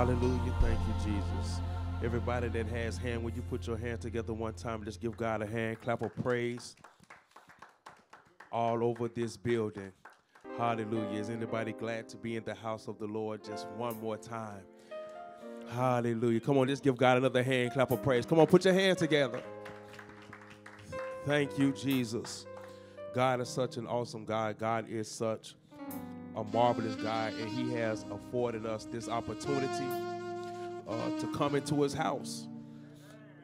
Hallelujah. Thank you, Jesus. Everybody that has hand, when you put your hand together one time, just give God a hand, clap of praise all over this building. Hallelujah. Is anybody glad to be in the house of the Lord just one more time? Hallelujah. Come on, just give God another hand, clap of praise. Come on, put your hands together. Thank you, Jesus. God is such an awesome God. God is such a marvelous God, and He has afforded us this opportunity uh, to come into His house.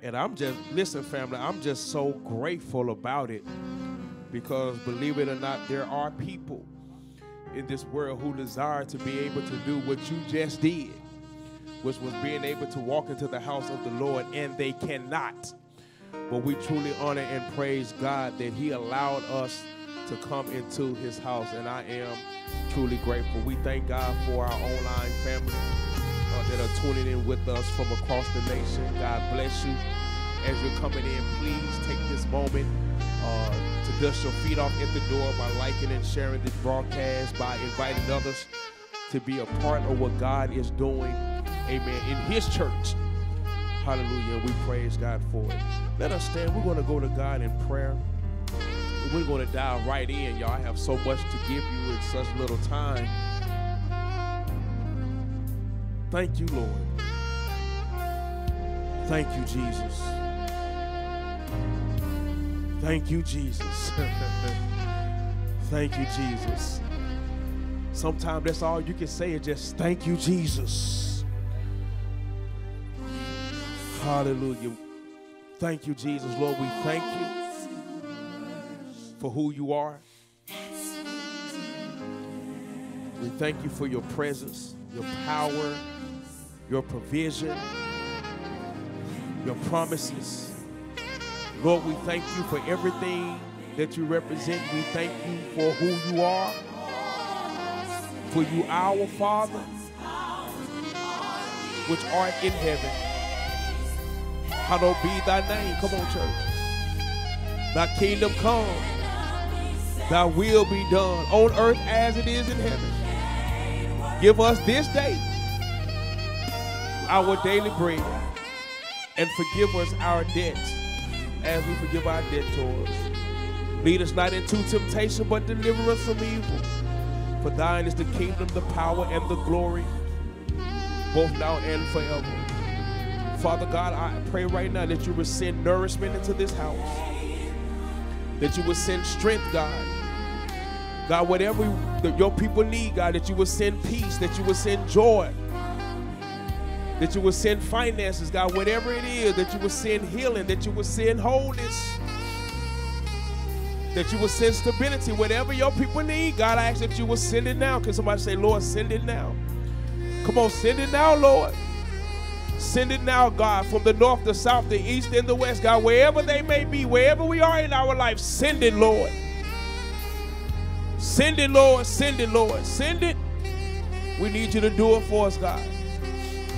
And I'm just, listen, family, I'm just so grateful about it because believe it or not, there are people in this world who desire to be able to do what you just did, which was being able to walk into the house of the Lord, and they cannot. But we truly honor and praise God that He allowed us to come into His house, and I am truly grateful. We thank God for our online family uh, that are tuning in with us from across the nation. God bless you. As you're coming in, please take this moment uh, to dust your feet off at the door by liking and sharing this broadcast, by inviting others to be a part of what God is doing, amen, in His church. Hallelujah. We praise God for it. Let us stand. We're going to go to God in prayer. We're going to dive right in, y'all. I have so much to give you in such little time. Thank you, Lord. Thank you, Jesus. Thank you, Jesus. thank you, Jesus. Sometimes that's all you can say is just thank you, Jesus. Hallelujah. Thank you, Jesus. Lord, we thank you for who you are. We thank you for your presence, your power, your provision, your promises. Lord, we thank you for everything that you represent. We thank you for who you are. For you, our Father, which art in heaven. Hallowed be thy name. Come on, church. Thy kingdom come. Thy will be done on earth as it is in heaven. Give us this day our daily bread and forgive us our debts as we forgive our debtors. Lead us not into temptation, but deliver us from evil. For thine is the kingdom, the power, and the glory, both now and forever. Father God, I pray right now that you would send nourishment into this house, that you would send strength, God. God, whatever your people need, God, that you will send peace, that you will send joy, that you will send finances, God, whatever it is, that you will send healing, that you will send wholeness, that you will send stability, whatever your people need, God, I ask that you will send it now. Can somebody say, Lord, send it now? Come on, send it now, Lord. Send it now, God, from the north, the south, the east, and the west, God, wherever they may be, wherever we are in our life, send it, Lord. Send it, Lord. Send it, Lord. Send it. We need you to do it for us, God.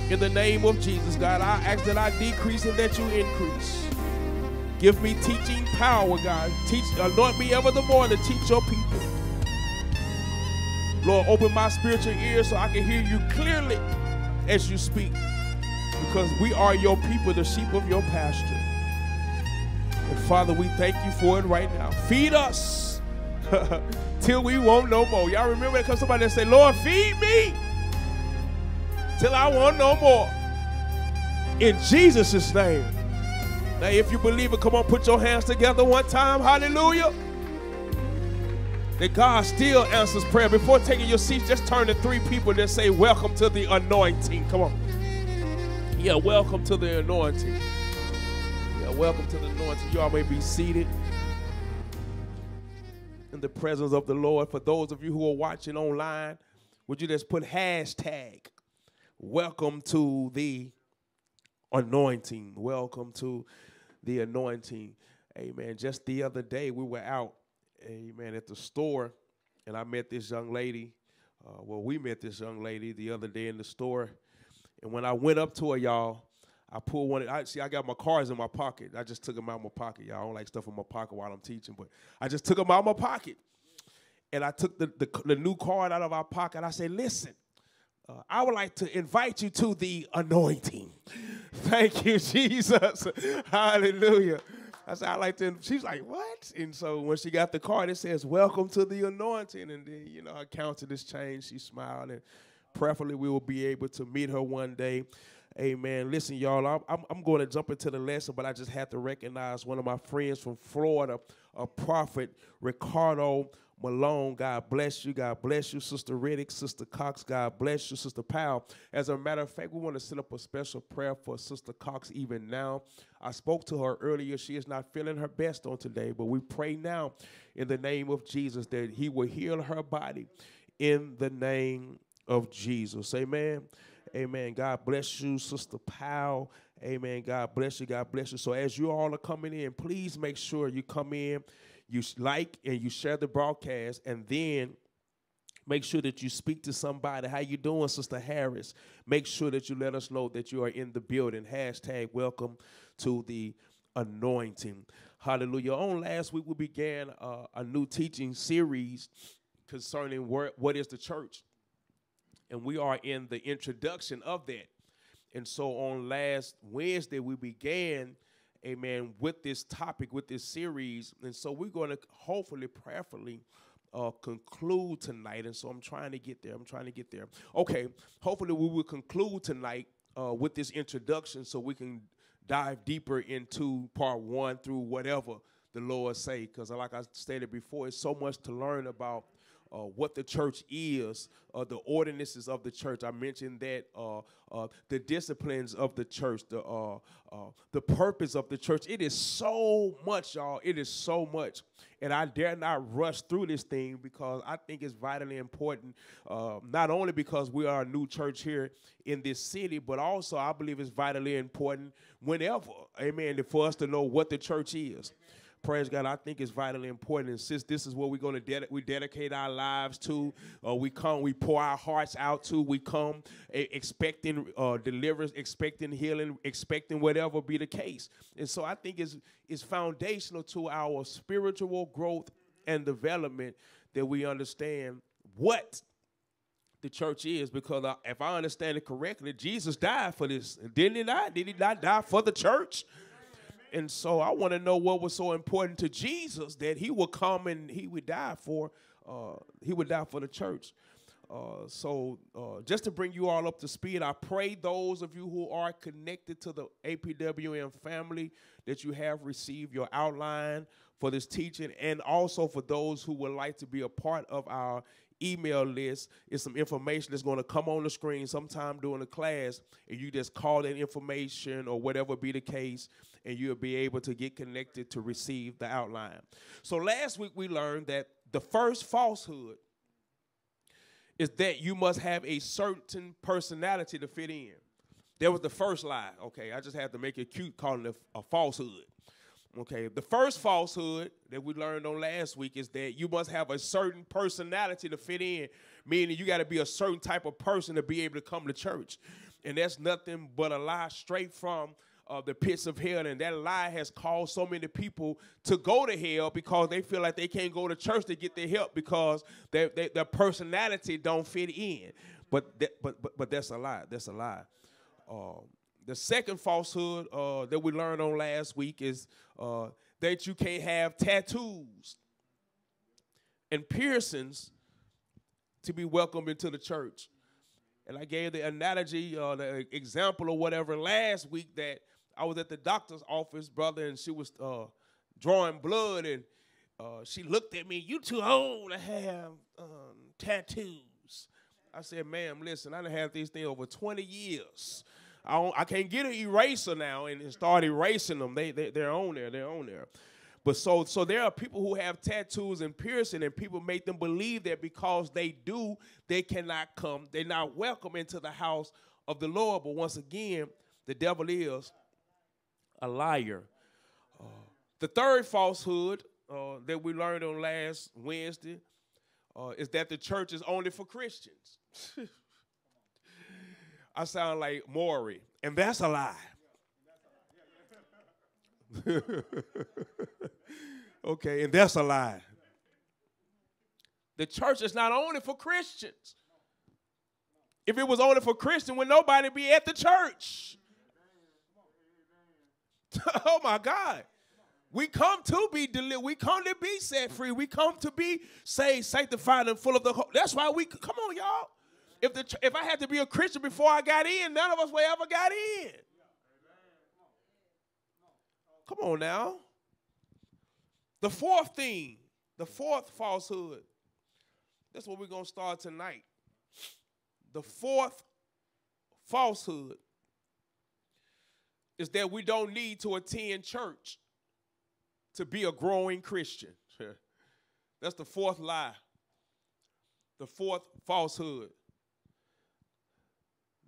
In the name of Jesus, God, I ask that I decrease and that you increase. Give me teaching power, God. Teach, anoint me ever the more to teach your people. Lord, open my spiritual ears so I can hear you clearly as you speak. Because we are your people, the sheep of your pasture. And Father, we thank you for it right now. Feed us till we won't no more. Y'all remember that? Because somebody say, Lord, feed me till I want no more. In Jesus' name. Now, if you believe it, come on, put your hands together one time. Hallelujah. That God still answers prayer. Before taking your seats, just turn to three people that say, Welcome to the anointing. Come on. Yeah, welcome to the anointing. Yeah, welcome to the anointing. You all may be seated in the presence of the Lord. For those of you who are watching online, would you just put hashtag welcome to the anointing? Welcome to the anointing. Amen. Just the other day, we were out, amen, at the store, and I met this young lady. Uh, well, we met this young lady the other day in the store. And when I went up to her, y'all, I pull one. I see. I got my cards in my pocket. I just took them out of my pocket. Y'all I don't like stuff in my pocket while I'm teaching, but I just took them out of my pocket, and I took the the, the new card out of our pocket. I said, "Listen, uh, I would like to invite you to the anointing. Thank you, Jesus. Hallelujah. I said, I like to. She's like, what? And so when she got the card, it says, welcome to the anointing. And then, you know, her countenance changed. She smiled. And preferably we will be able to meet her one day. Amen. Listen, y'all, I'm, I'm, going to jump into the lesson, but I just have to recognize one of my friends from Florida, a prophet, Ricardo Malone, God bless you. God bless you, Sister Riddick, Sister Cox. God bless you, Sister Powell. As a matter of fact, we want to set up a special prayer for Sister Cox even now. I spoke to her earlier. She is not feeling her best on today, but we pray now in the name of Jesus that He will heal her body in the name of Jesus. Amen. Amen. God bless you, Sister Powell. Amen. God bless you. God bless you. So as you all are coming in, please make sure you come in you like and you share the broadcast, and then make sure that you speak to somebody. How you doing, Sister Harris? Make sure that you let us know that you are in the building. Hashtag welcome to the anointing. Hallelujah. On last week, we began uh, a new teaching series concerning where, what is the church. And we are in the introduction of that. And so on last Wednesday, we began amen, with this topic, with this series. And so we're going to hopefully, prayerfully, uh, conclude tonight. And so I'm trying to get there. I'm trying to get there. Okay, hopefully we will conclude tonight uh, with this introduction so we can dive deeper into part one through whatever the Lord say. Because like I stated before, it's so much to learn about uh, what the church is, uh, the ordinances of the church. I mentioned that uh, uh the disciplines of the church, the uh, uh, the purpose of the church. It is so much, y'all. It is so much, and I dare not rush through this thing because I think it's vitally important. not only because we are a new church here in this city, but also I believe it's vitally important whenever, Amen, for us to know what the church is praise God, I think it's vitally important. And since this is what we're going to ded- we dedicate our lives to, uh, we come, we pour our hearts out to, we come expecting uh, deliverance, expecting healing, expecting whatever be the case. And so I think it's, it's foundational to our spiritual growth and development that we understand what the church is because if I understand it correctly, Jesus died for this. Didn't he not? Did he not die for the church? And so I want to know what was so important to Jesus that he would come and he would die for, uh, he would die for the church. Uh, so uh, just to bring you all up to speed, I pray those of you who are connected to the APWM family that you have received your outline for this teaching, and also for those who would like to be a part of our email list is some information that's going to come on the screen sometime during the class, and you just call that information or whatever be the case, and you'll be able to get connected to receive the outline. So last week we learned that the first falsehood is that you must have a certain personality to fit in. That was the first lie. Okay, I just had to make it cute calling it a falsehood. Okay, the first falsehood that we learned on last week is that you must have a certain personality to fit in, meaning you got to be a certain type of person to be able to come to church. And that's nothing but a lie straight from uh, the pits of hell. And that lie has caused so many people to go to hell because they feel like they can't go to church to get their help because their, their, their personality don't fit in. But, that, but, but, but that's a lie. That's a lie. Um, the second falsehood uh, that we learned on last week is uh, that you can't have tattoos and piercings to be welcomed into the church. And I gave the analogy, uh, the example or whatever last week that I was at the doctor's office, brother, and she was uh, drawing blood, and uh, she looked at me. You too old to have um, tattoos. I said, "Ma'am, listen, I done had these things over 20 years." I, I can't get an eraser now and start erasing them. They, they they're on there. They're on there. But so so there are people who have tattoos and piercing, and people make them believe that because they do, they cannot come. They're not welcome into the house of the Lord. But once again, the devil is a liar. Uh, the third falsehood uh, that we learned on last Wednesday uh, is that the church is only for Christians. I sound like Maury, and that's a lie. okay, and that's a lie. The church is not only for Christians, if it was only for Christians, would nobody be at the church? oh my God. We come to be delivered. We come to be set free. We come to be saved, sanctified, and full of the. Hope. That's why we come on, y'all. If the if I had to be a Christian before I got in, none of us would ever got in. Come on now. The fourth thing, the fourth falsehood. That's what we're gonna start tonight. The fourth falsehood is that we don't need to attend church to be a growing Christian. That's the fourth lie. The fourth falsehood.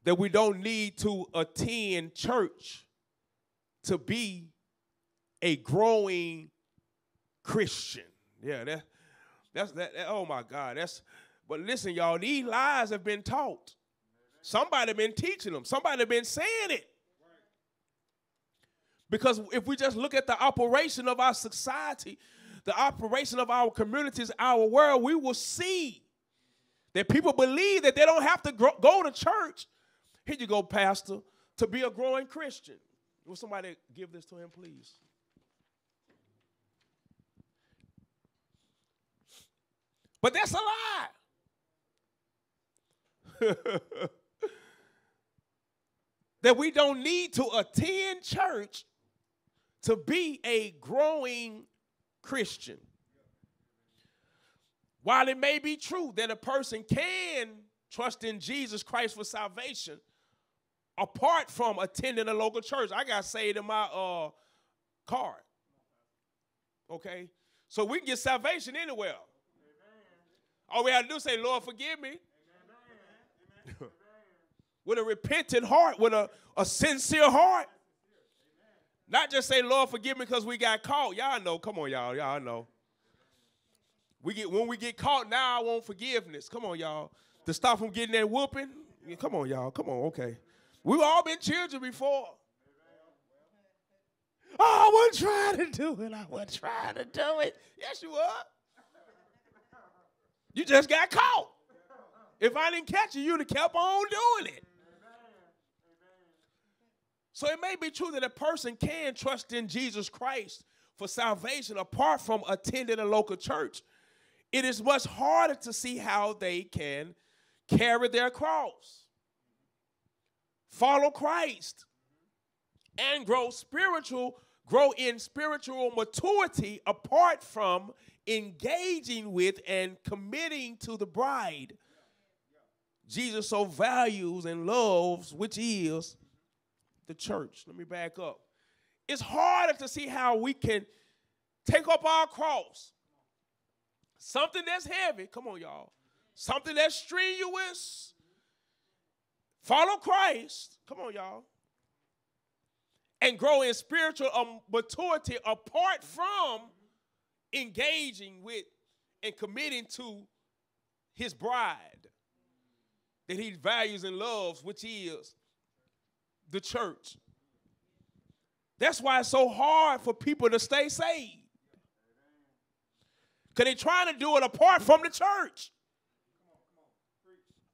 That we don't need to attend church to be a growing Christian. Yeah, that, that's that, that, Oh my God, that's. But listen, y'all, these lies have been taught. Somebody been teaching them. Somebody been saying it. Because if we just look at the operation of our society, the operation of our communities, our world, we will see that people believe that they don't have to grow, go to church. Here you go, Pastor, to be a growing Christian. Will somebody give this to him, please? But that's a lie. that we don't need to attend church to be a growing Christian. While it may be true that a person can trust in Jesus Christ for salvation, apart from attending a local church, I got saved in my uh, card. Okay? So we can get salvation anywhere. All we have to do is say, Lord, forgive me. with a repentant heart, with a, a sincere heart. Not just say, Lord, forgive me because we got caught. Y'all know. Come on, y'all. Y'all know. We get when we get caught, now I want forgiveness. Come on, y'all. To stop from getting that whooping. Yeah, come on, y'all. Come on, okay. We've all been children before. Oh, I wasn't trying to do it. I wasn't trying to do it. Yes, you were. You just got caught. If I didn't catch you, you'd have kept on doing it. So it may be true that a person can trust in Jesus Christ for salvation apart from attending a local church. It is much harder to see how they can carry their cross, follow Christ, and grow spiritual, grow in spiritual maturity apart from engaging with and committing to the bride. Jesus so values and loves, which is the church. Let me back up. It's harder to see how we can take up our cross. Something that's heavy, come on, y'all. Something that's strenuous. Follow Christ, come on, y'all. And grow in spiritual um, maturity apart from engaging with and committing to his bride that he values and loves, which is the church. That's why it's so hard for people to stay saved. Because they're trying to do it apart from the church,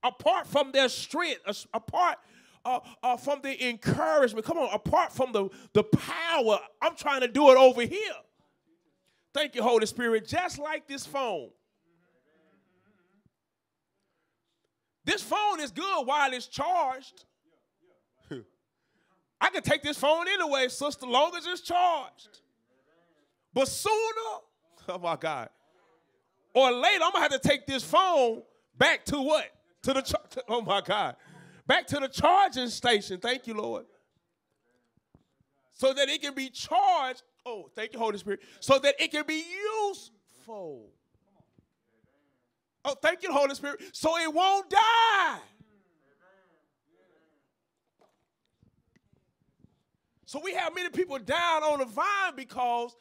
apart from their strength, apart uh, uh, from the encouragement. Come on, apart from the, the power. I'm trying to do it over here. Thank you, Holy Spirit. Just like this phone. This phone is good while it's charged. I can take this phone anyway, sister, long as it's charged. But sooner, oh my God, or later, I'm gonna have to take this phone back to what? To the char- oh my God, back to the charging station. Thank you, Lord, so that it can be charged. Oh, thank you, Holy Spirit, so that it can be useful. Oh, thank you, Holy Spirit, so it won't die. So we have many people down on the vine because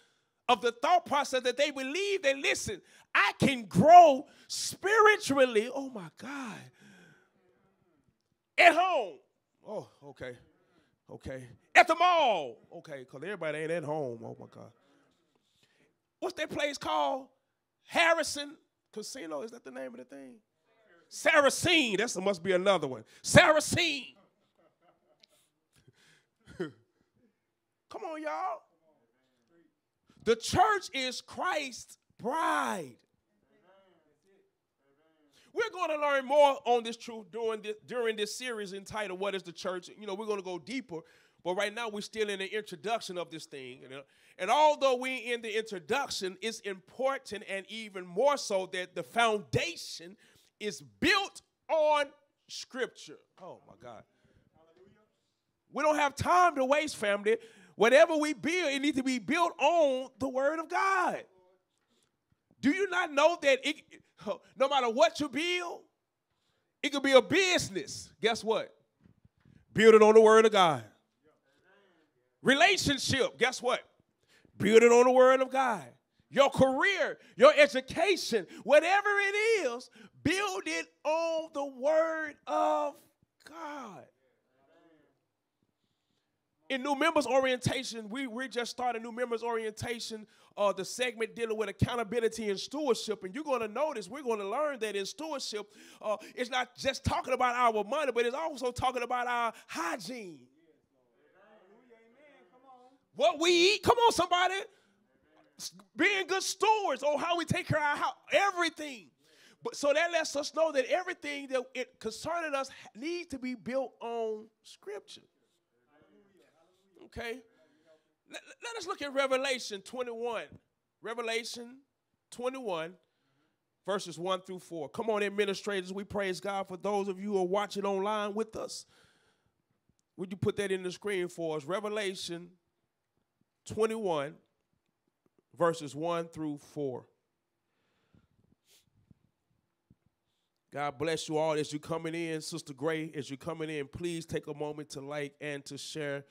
of the thought process that they believe that, listen, I can grow spiritually. Oh my God. At home. Oh, okay. Okay. At the mall. Okay, because everybody ain't at home. Oh my God. What's that place called? Harrison Casino. Is that the name of the thing? Saracen. That must be another one. Saracen. Come on, y'all. The church is Christ's bride. We're going to learn more on this truth during this, during this series entitled What is the Church? You know, we're going to go deeper, but right now we're still in the introduction of this thing. You uh, know? And although we're in the introduction, it's important and even more so that the foundation is built on Scripture. Oh, my God. We don't have time to waste, family. Whatever we build, it needs to be built on the Word of God. Do you not know that it, no matter what you build, it could be a business. Guess what? Build it on the Word of God. Relationship, guess what? Build it on the Word of God. Your career, your education, whatever it is, build it on the Word of God. In new members orientation, we, we just started new members orientation, uh, the segment dealing with accountability and stewardship. And you're going to notice, we're going to learn that in stewardship, uh, it's not just talking about our money, but it's also talking about our hygiene. What we eat, come on, somebody. Being good stewards on how we take care of our house, everything. But so that lets us know that everything that it concerning us needs to be built on scripture. Okay? Let, let us look at Revelation 21. Revelation 21, verses 1 through 4. Come on, administrators. We praise God for those of you who are watching online with us. Would you put that in the screen for us? Revelation 21, verses 1 through 4. God bless you all as you're coming in. Sister Gray, as you're coming in, please take a moment to like and to share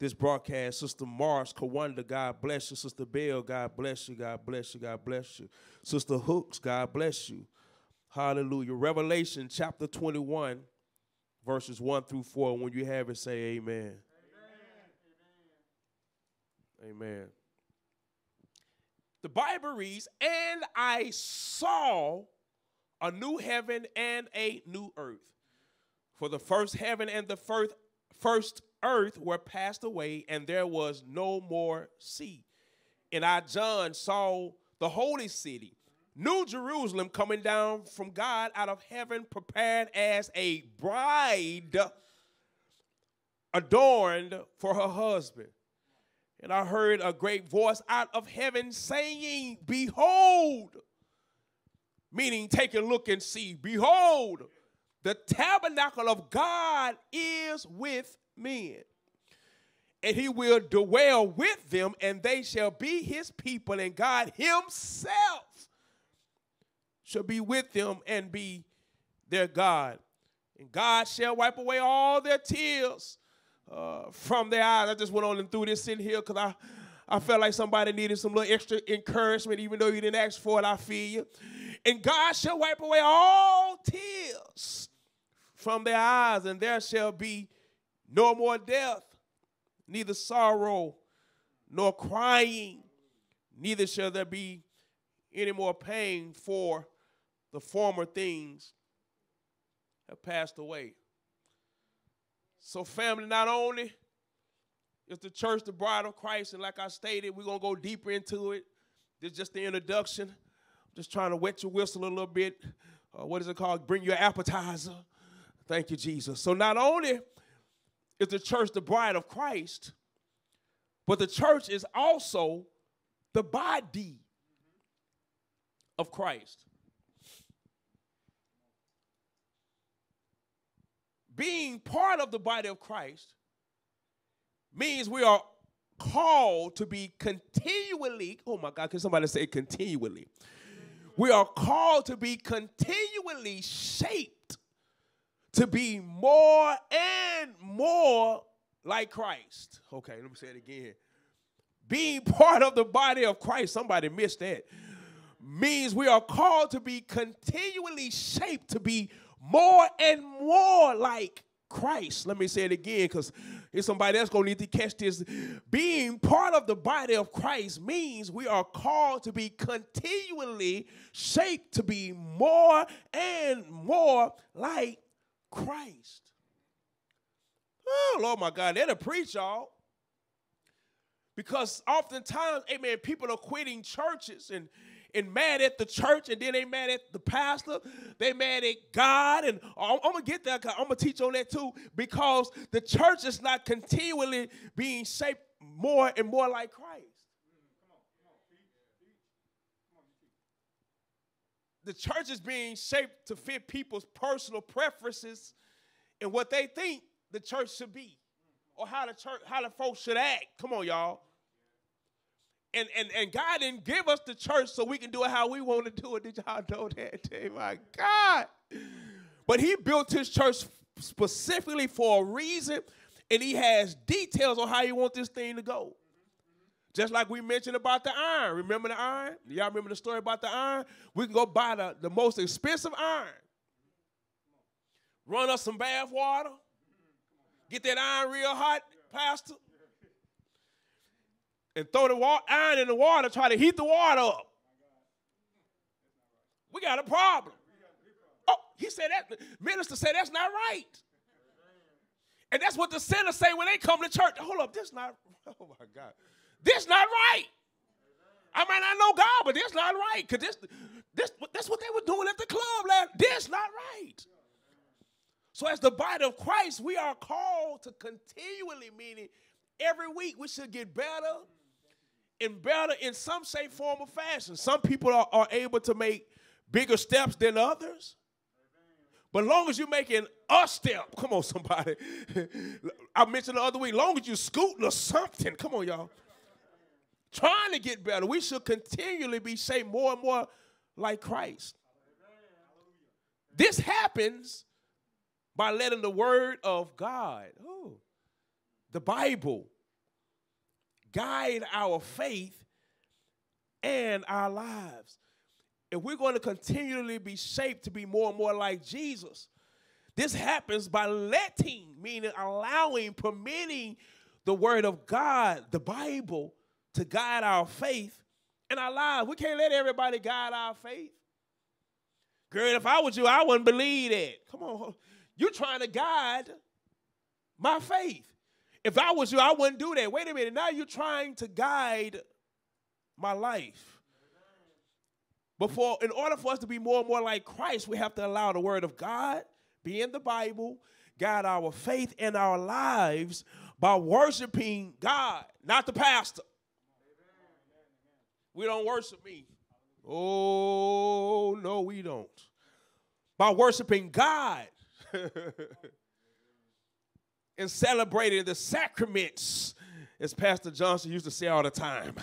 this broadcast. Sister Mars Kawanda, God bless you. Sister Bell, God bless you. God bless you. God bless you. Sister Hooks, God bless you. Hallelujah. Revelation chapter 21, verses 1 through 4. When you have it, say amen. Amen. amen. The Bible reads, And I saw a new heaven and a new earth. For the first heaven and the first, first earth were passed away, and there was no more sea. And I, John, saw the holy city, New Jerusalem, coming down from God out of heaven, prepared as a bride adorned for her husband. And I heard a great voice out of heaven saying, Behold, meaning take a look and see, behold, the tabernacle of God is with men. And he will dwell with them, and they shall be his people, and God himself shall be with them and be their God. And God shall wipe away all their tears uh, from their eyes. I just went on and threw this in here because I, I felt like somebody needed some little extra encouragement, even though you didn't ask for it. I feel you. And God shall wipe away all tears from their eyes, and there shall be no more death, neither sorrow nor crying, neither shall there be any more pain, for the former things have passed away. So, family, not only is the church the bride of Christ, and like I stated, we're going to go deeper into it. This is just the introduction. I'm just trying to wet your whistle a little bit. Uh, what is it called? Bring your appetizer. Thank you, Jesus. So, not only is the church the bride of Christ, but the church is also the body of Christ. Being part of the body of Christ means we are called to be continually, oh my God, can somebody say continually? We are called to be continually shaped to be more and more like Christ. Okay, let me say it again. Being part of the body of Christ, somebody missed that, means we are called to be continually shaped to be more and more like Christ. Let me say it again because there's somebody else going to need to catch this. Being part of the body of Christ means we are called to be continually shaped to be more and more like Christ. Oh, Lord my God, that'll preach, y'all. Because oftentimes, amen, people are quitting churches and and mad at the church, and then they mad at the pastor. They mad at God, and I'm, I'm gonna get that. I'm gonna teach on that too, because the church is not continually being shaped more and more like Christ. The church is being shaped to fit people's personal preferences and what they think the church should be, or how the church, how the folks should act. Come on, y'all. And, and, and God didn't give us the church so we can do it how we want to do it. Did y'all know that? My God. But he built his church specifically for a reason, and he has details on how he wants this thing to go. Just like we mentioned about the iron. Remember the iron? Y'all remember the story about the iron? We can go buy the, the most expensive iron. Run us some bath water. Get that iron real hot, Pastor and throw the water, iron in the water, try to heat the water up. We got a problem. Oh, he said that. Minister said that's not right. And that's what the sinners say when they come to church. Hold up, this not. Oh my God, this not right. I might not know God, but this not right. Cause this, this, that's what they were doing at the club last. This not right. So as the body of Christ, we are called to continually, meaning every week we should get better and better in some shape, form, or fashion. Some people are, are able to make bigger steps than others. But long as you're making a step, come on, somebody. I mentioned the other week, long as you're scooting or something, come on, y'all. Trying to get better, we should continually be shaped more and more like Christ. This happens by letting the word of God, oh, the Bible, guide our faith and our lives. If we're going to continually be shaped to be more and more like Jesus, this happens by letting, meaning allowing, permitting the Word of God, the Bible, to guide our faith and our lives. We can't let everybody guide our faith. Girl, if I was you, I wouldn't believe that. Come on. You're trying to guide my faith. If I was you, I wouldn't do that. Wait a minute. Now you're trying to guide my life. Before, in order for us to be more and more like Christ, we have to allow the Word of God be in the Bible, guide our faith and our lives by worshiping God, not the pastor. We don't worship me. Oh, no, we don't. By worshiping God. and celebrating the sacraments, as Pastor Johnson used to say all the time.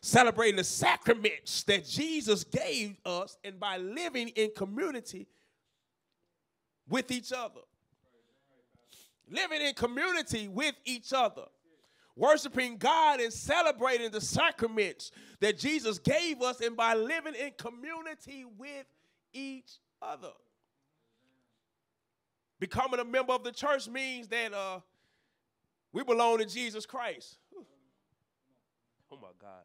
Celebrating the sacraments that Jesus gave us, and by living in community with each other. Living in community with each other. Worshiping God and celebrating the sacraments that Jesus gave us, and by living in community with each other. Becoming a member of the church means that uh, we belong to Jesus Christ. Oh my God.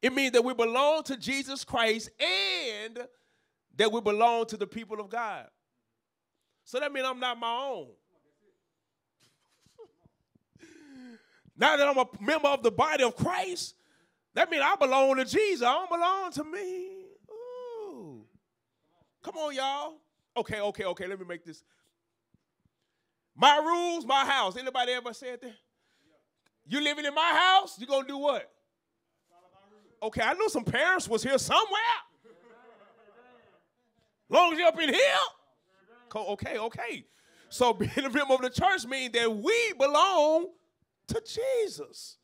It means that we belong to Jesus Christ and that we belong to the people of God. So that means I'm not my own. Now that I'm a member of the body of Christ, that means I belong to Jesus. I don't belong to me. Ooh. Come on, y'all. Okay, okay, okay. Let me make this. My rules, my house. Anybody ever said that? You living in my house? You gonna do what? Okay, I know some parents was here somewhere. Long as you up in here. Okay, okay. So being a member of the church means that we belong to Jesus.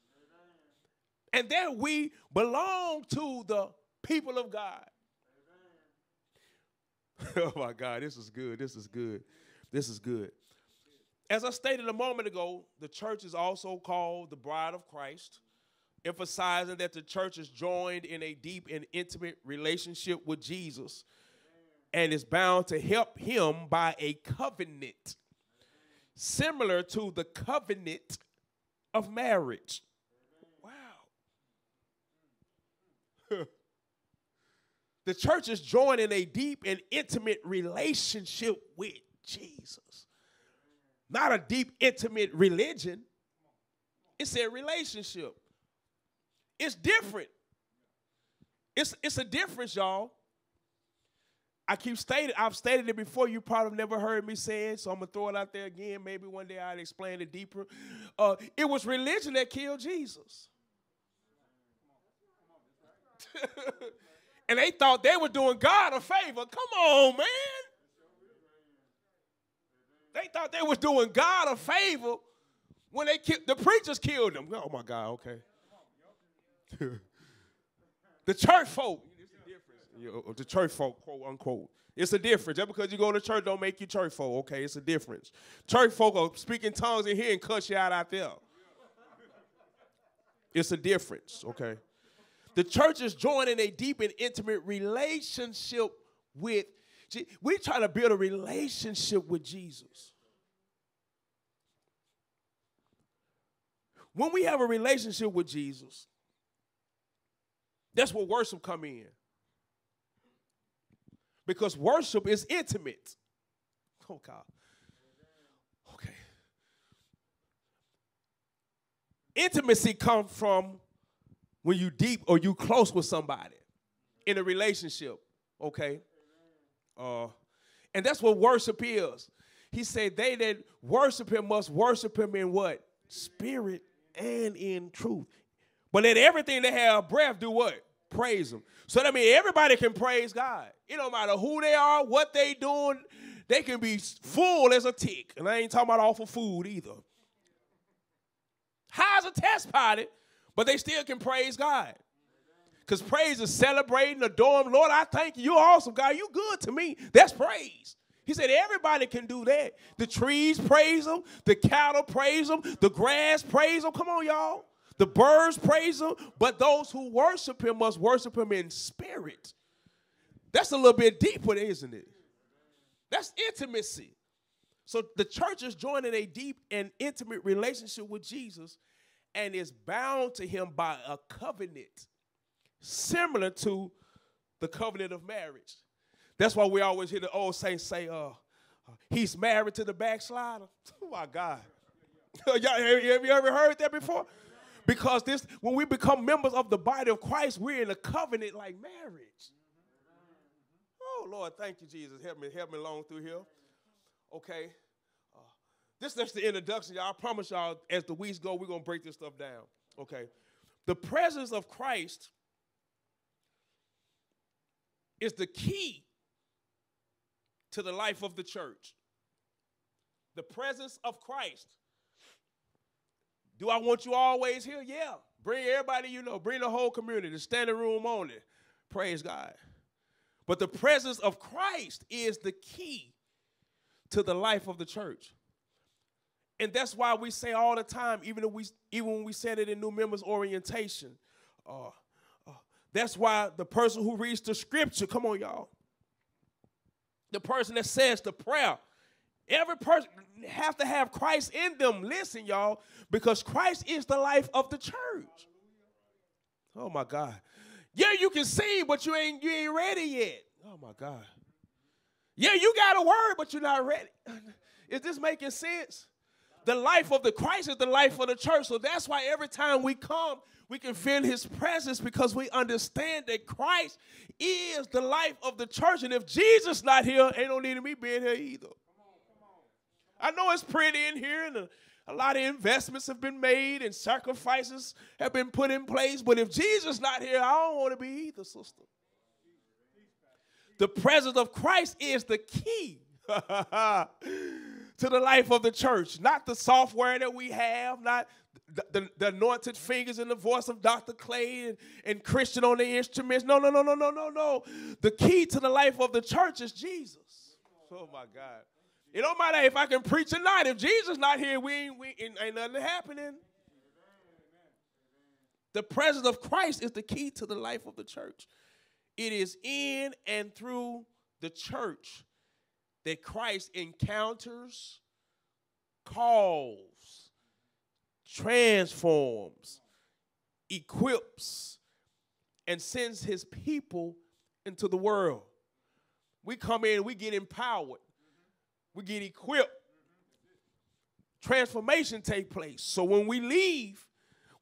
And that we belong to the people of God. oh my God, this is good. This is good. This is good. As I stated a moment ago, the church is also called the bride of Christ, emphasizing that the church is joined in a deep and intimate relationship with Jesus and is bound to help him by a covenant. similar to the covenant of marriage. Wow. the church is joining a deep and intimate relationship with Jesus. Not a deep, intimate religion, it's a relationship. It's different. It's, it's a difference, y'all. I keep stating, I've stated it before. You probably never heard me say it, so I'm gonna throw it out there again. Maybe one day I'll explain it deeper. Uh, it was religion that killed Jesus. and they thought they were doing God a favor. Come on, man. They thought they was doing God a favor when they killed the preachers killed them. Oh my God, okay. the church folk, the church folk, quote unquote. It's a difference. Just because you go to church don't make you church folk. Okay, it's a difference. Church folk are speaking tongues in here and cuss you out out there. It's a difference. Okay. The church is joining a deep and intimate relationship with. we try to build a relationship with Jesus. When we have a relationship with Jesus, that's where worship come in. Because worship is intimate. Oh God. Okay. Intimacy comes from when you deep or you close with somebody in a relationship. Okay. Uh, and that's what worship is. He said, They that worship him must worship him in what? Spirit and in truth. But let everything that have breath do what? Praise him. So that means everybody can praise God. It don't matter who they are, what they doing, they can be full as a tick. And I ain't talking about awful food either. High as a test pilot, but they still can praise God. Because praise is celebrating, adoring. Lord, I thank you. You're awesome, God. You good to me. That's praise. He said everybody can do that. The trees praise him, the cattle praise him, the grass praise him. Come on, y'all. The birds praise him, but those who worship him must worship him in spirit. That's a little bit deeper, isn't it? That's intimacy. So the church is joining a deep and intimate relationship with Jesus and is bound to him by a covenant similar to the covenant of marriage. That's why we always hear the old saints say, uh, he's married to the backslider. Oh my God. Y'all, have you ever heard that before? Because this, when we become members of the body of Christ, we're in a covenant like marriage. Oh Lord, thank you, Jesus. Help me, help me along through here. Okay. Uh, this is the introduction, y'all. I promise y'all, as the weeks go, we're gonna break this stuff down. Okay. The presence of Christ is the key to the life of the church. The presence of Christ do I want you always here? Yeah. Bring everybody you know, bring the whole community, the standing room only. Praise God. But the presence of Christ is the key to the life of the church. And that's why we say all the time, even, we, even when we said it in new members orientation, uh, uh, that's why the person who reads the scripture, come on, y'all, the person that says the prayer, Every person have to have Christ in them. Listen, y'all, because Christ is the life of the church. Oh my God. Yeah, you can see, but you ain't you ain't ready yet. Oh my God. Yeah, you got a word, but you're not ready. Is this making sense? The life of the Christ is the life of the church. So that's why every time we come, we can feel his presence because we understand that Christ is the life of the church. And if Jesus not here, ain't no need of me being here either. I know it's pretty in here and a, a, lot of investments have been made and sacrifices have been put in place. But if Jesus not here, I don't want to be either, sister. The presence of Christ is the key to the life of the church, not the software that we have, not the, the, the, anointed fingers and the voice of Dr. Clay and, and Christian on the instruments. No, no, no, no, no, no, no. The key to the life of the church is Jesus. Oh my God. It don't matter if I can preach not. If Jesus not here, we ain't, we ain't, ain't nothing happening. The presence of Christ is the key to the life of the church. It is in and through the church that Christ encounters calls, transforms, equips, and sends his people into the world. We come in, we get empowered, we get equipped. Transformation take place. So when we leave,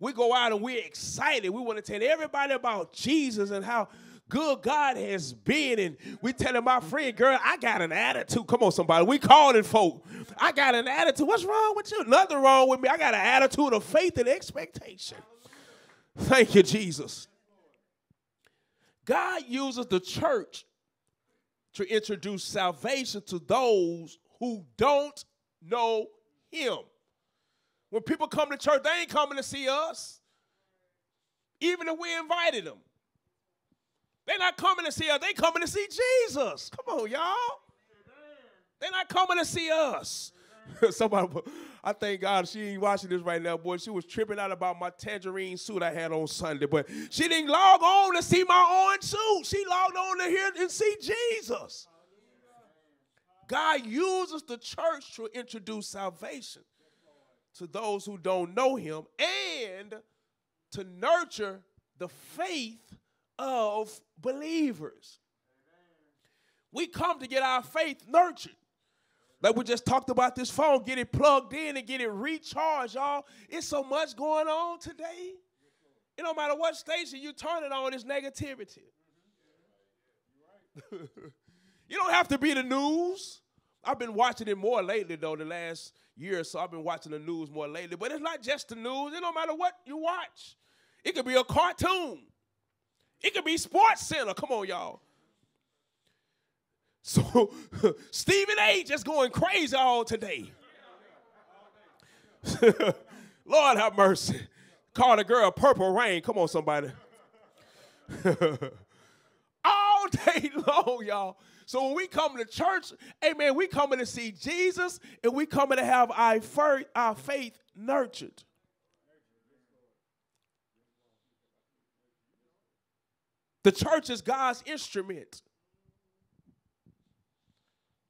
we go out and we're excited. We want to tell everybody about Jesus and how good God has been. And we telling my friend, girl, I got an attitude. Come on, somebody. We calling folk. I got an attitude. What's wrong with you? Nothing wrong with me. I got an attitude of faith and expectation. Thank you, Jesus. God uses the church to introduce salvation to those who don't know Him. When people come to church, they ain't coming to see us, even if we invited them. They're not coming to see us, they coming to see Jesus. Come on, y'all. They're not coming to see us. Somebody, I thank God she ain't watching this right now, boy. She was tripping out about my tangerine suit I had on Sunday, but she didn't log on to see my orange suit. She logged on to hear and see Jesus. God uses the church to introduce salvation to those who don't know him and to nurture the faith of believers. We come to get our faith nurtured. Like we just talked about this phone, get it plugged in and get it recharged, y'all. It's so much going on today. It don't matter what station you turn it on, it's negativity. you don't have to be the news. I've been watching it more lately, though, the last year or so. I've been watching the news more lately. But it's not just the news. It don't matter what you watch. It could be a cartoon. It could be SportsCenter. Come on, y'all. So Stephen A. just going crazy all today. Lord have mercy. Call the girl Purple Rain. Come on, somebody. all day long, y'all. So when we come to church, amen, we coming to see Jesus and we coming to have our, our faith nurtured. The church is God's instrument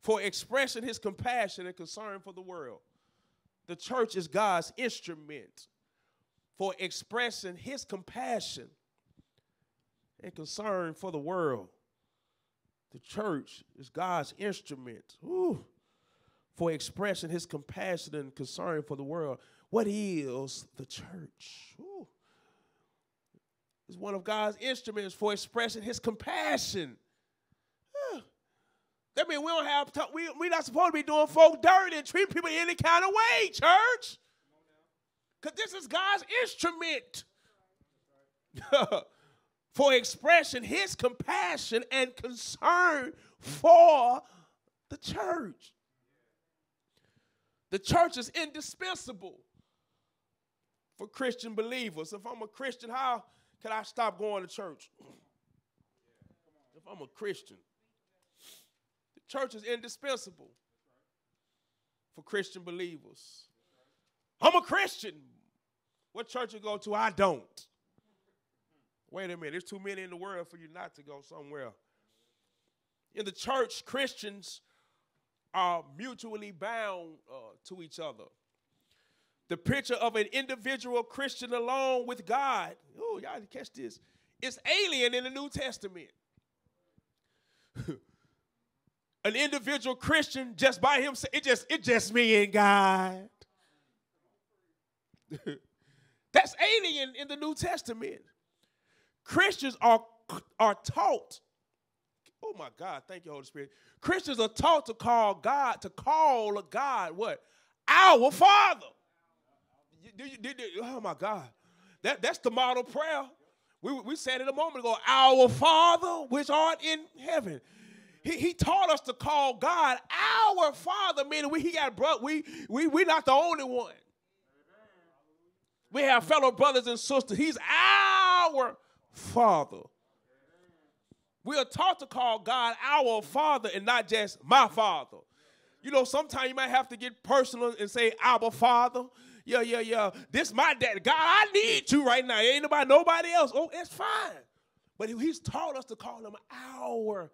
for expressing his compassion and concern for the world. The church is God's instrument for expressing his compassion and concern for the world. The church is God's instrument for expressing his compassion and concern for the world. What is the church? It's one of God's instruments for expressing his compassion. That means we don't have, to, we, we're not supposed to be doing folk dirty and treating people any kind of way, church. Because this is God's instrument for expressing his compassion and concern for the church. The church is indispensable for Christian believers. If I'm a Christian, how can I stop going to church? If I'm a Christian, the church is indispensable for Christian believers. I'm a Christian. What church you go to? I don't. Wait a minute, there's too many in the world for you not to go somewhere. In the church, Christians are mutually bound uh, to each other. The picture of an individual Christian alone with God, oh, y'all catch this, is alien in the New Testament. an individual Christian just by himself, it just, it just me and God. That's alien in the New Testament. Christians are, are taught, oh my God, thank you, Holy Spirit. Christians are taught to call God, to call God what? Our Father. Oh my God. That, that's the model prayer. We, we said it a moment ago, our Father which art in heaven. He, he taught us to call God our Father, meaning we he got bro, we we we're not the only one. We have fellow brothers and sisters. He's our Father. We are taught to call God our Father and not just my Father. You know, sometimes you might have to get personal and say, Our Father yeah, yeah, yeah. This my dad. God, I need you right now. Ain't nobody, nobody else. Oh, it's fine. But he's taught us to call him our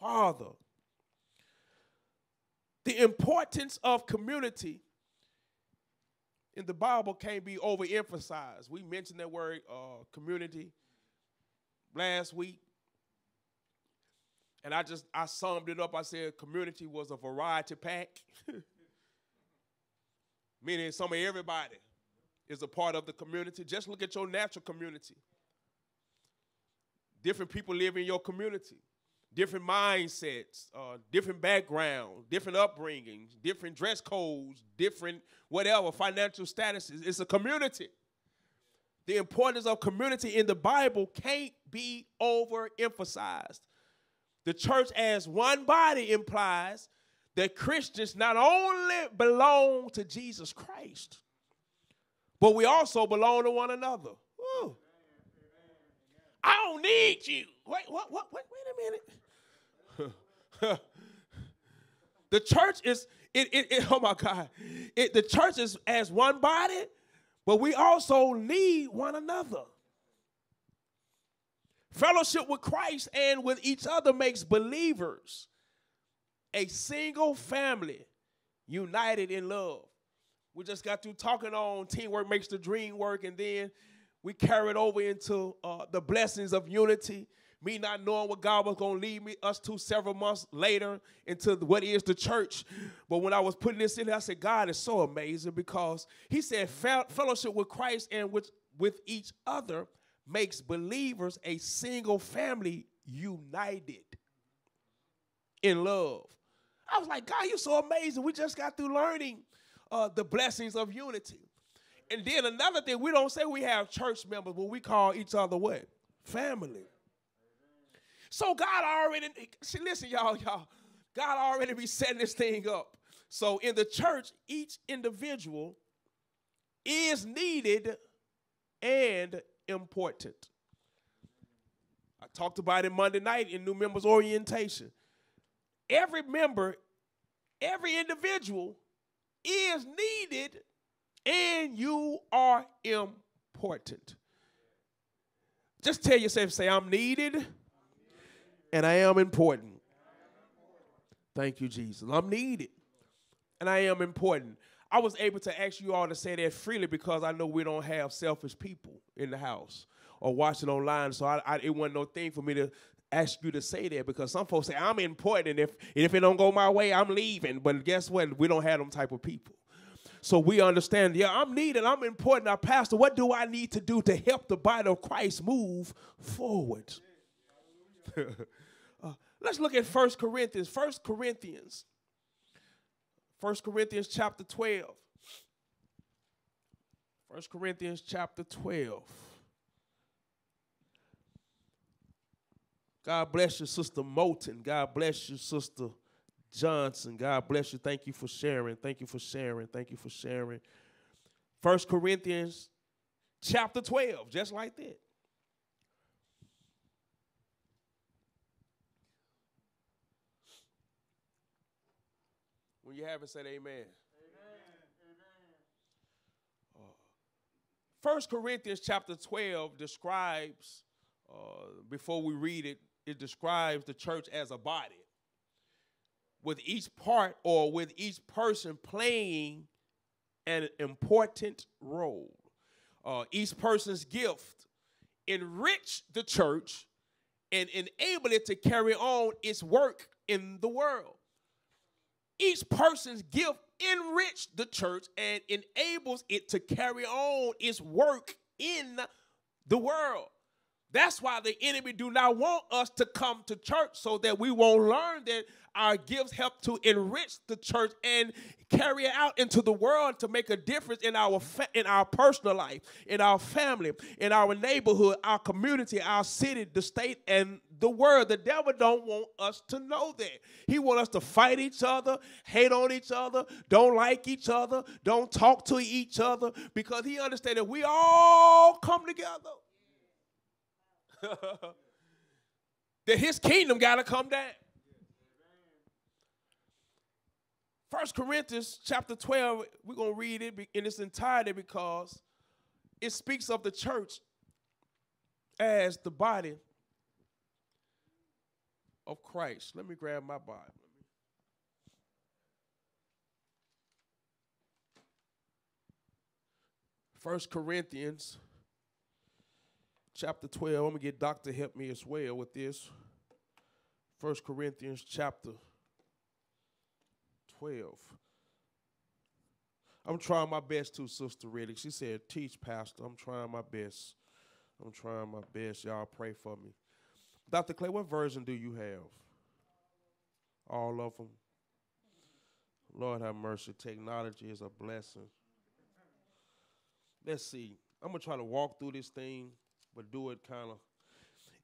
Father. The importance of community in the Bible can't be overemphasized. We mentioned that word uh, community last week. And I just I summed it up. I said community was a variety pack. Meaning some of everybody is a part of the community. Just look at your natural community. Different people live in your community. Different mindsets, uh, different backgrounds, different upbringings, different dress codes, different whatever, financial statuses. It's a community. The importance of community in the Bible can't be overemphasized. The church as one body implies that Christians not only belong to Jesus Christ, but we also belong to one another. I don't need you. Wait, what, what, wait, wait a minute. the church is, it, it, it, oh my God. It, the church is as one body, but we also need one another. Fellowship with Christ and with each other makes believers a single family united in love. We just got through talking on teamwork makes the dream work, and then we carried over into uh, the blessings of unity. Me not knowing what God was going to lead me us to several months later into what is the church. But when I was putting this in there, I said, God is so amazing because He said fellowship with Christ and with, with each other makes believers a single family united in love. I was like, God, you're so amazing. We just got through learning uh, the blessings of unity. And then another thing, we don't say we have church members, but we call each other what? Family. So God already, see, listen, y'all, y'all, God already be setting this thing up. So in the church, each individual is needed and important. I talked about it Monday night in new members orientation. Every member, every individual is needed and you are important. Just tell yourself, say, I'm needed and I am important. Thank you, Jesus. I'm needed and I am important. I was able to ask you all to say that freely because I know we don't have selfish people in the house or watching online. So I, I, it wasn't no thing for me to ask you to say that because some folks say I'm important and if if it don't go my way, I'm leaving. But guess what? We don't have them type of people. So we understand, yeah, I'm needed, I'm important. Now, Pastor, what do I need to do to help the body of Christ move forward? uh, let's look at First Corinthians. First Corinthians 1 Corinthians chapter 12. 1 Corinthians chapter 12. God bless you, Sister Moulton. God bless you, Sister Johnson. God bless you. Thank you for sharing. Thank you for sharing. Thank you for sharing. First Corinthians chapter 12, just like that. When you have it, say amen. Amen. Uh, First Corinthians chapter 12 describes, uh, before we read it, it describes the church as a body, with each part or with each person playing an important role. Uh, each person's gift enrich the church and enable it to carry on its work in the world each person's gift enrich the church and enables it to carry on its work in the world. That's why the enemy do not want us to come to church so that we won't learn that our gifts help to enrich the church and carry it out into the world to make a difference in our in our personal life, in our family, in our neighborhood, our community, our city, the state, and the world. The devil don't want us to know that. He want us to fight each other, hate on each other, don't like each other, don't talk to each other, because he understands that we all come together. that his kingdom got to come down. 1 Corinthians chapter 12, we're going to read it in its entirety because it speaks of the church as the body of Christ. Let me grab my Bible. First Corinthians chapter 12. I'm gonna get Dr. help me as well with this. First Corinthians chapter 12. I'm trying my best to, Sister Riddick. She said, Teach, Pastor. I'm trying my best. I'm trying my best. Y'all pray for me. Dr. Clay, what version do you have? All of them. Lord have mercy. Technology is a blessing. Let's see. I'm going to try to walk through this thing, but do it kind of.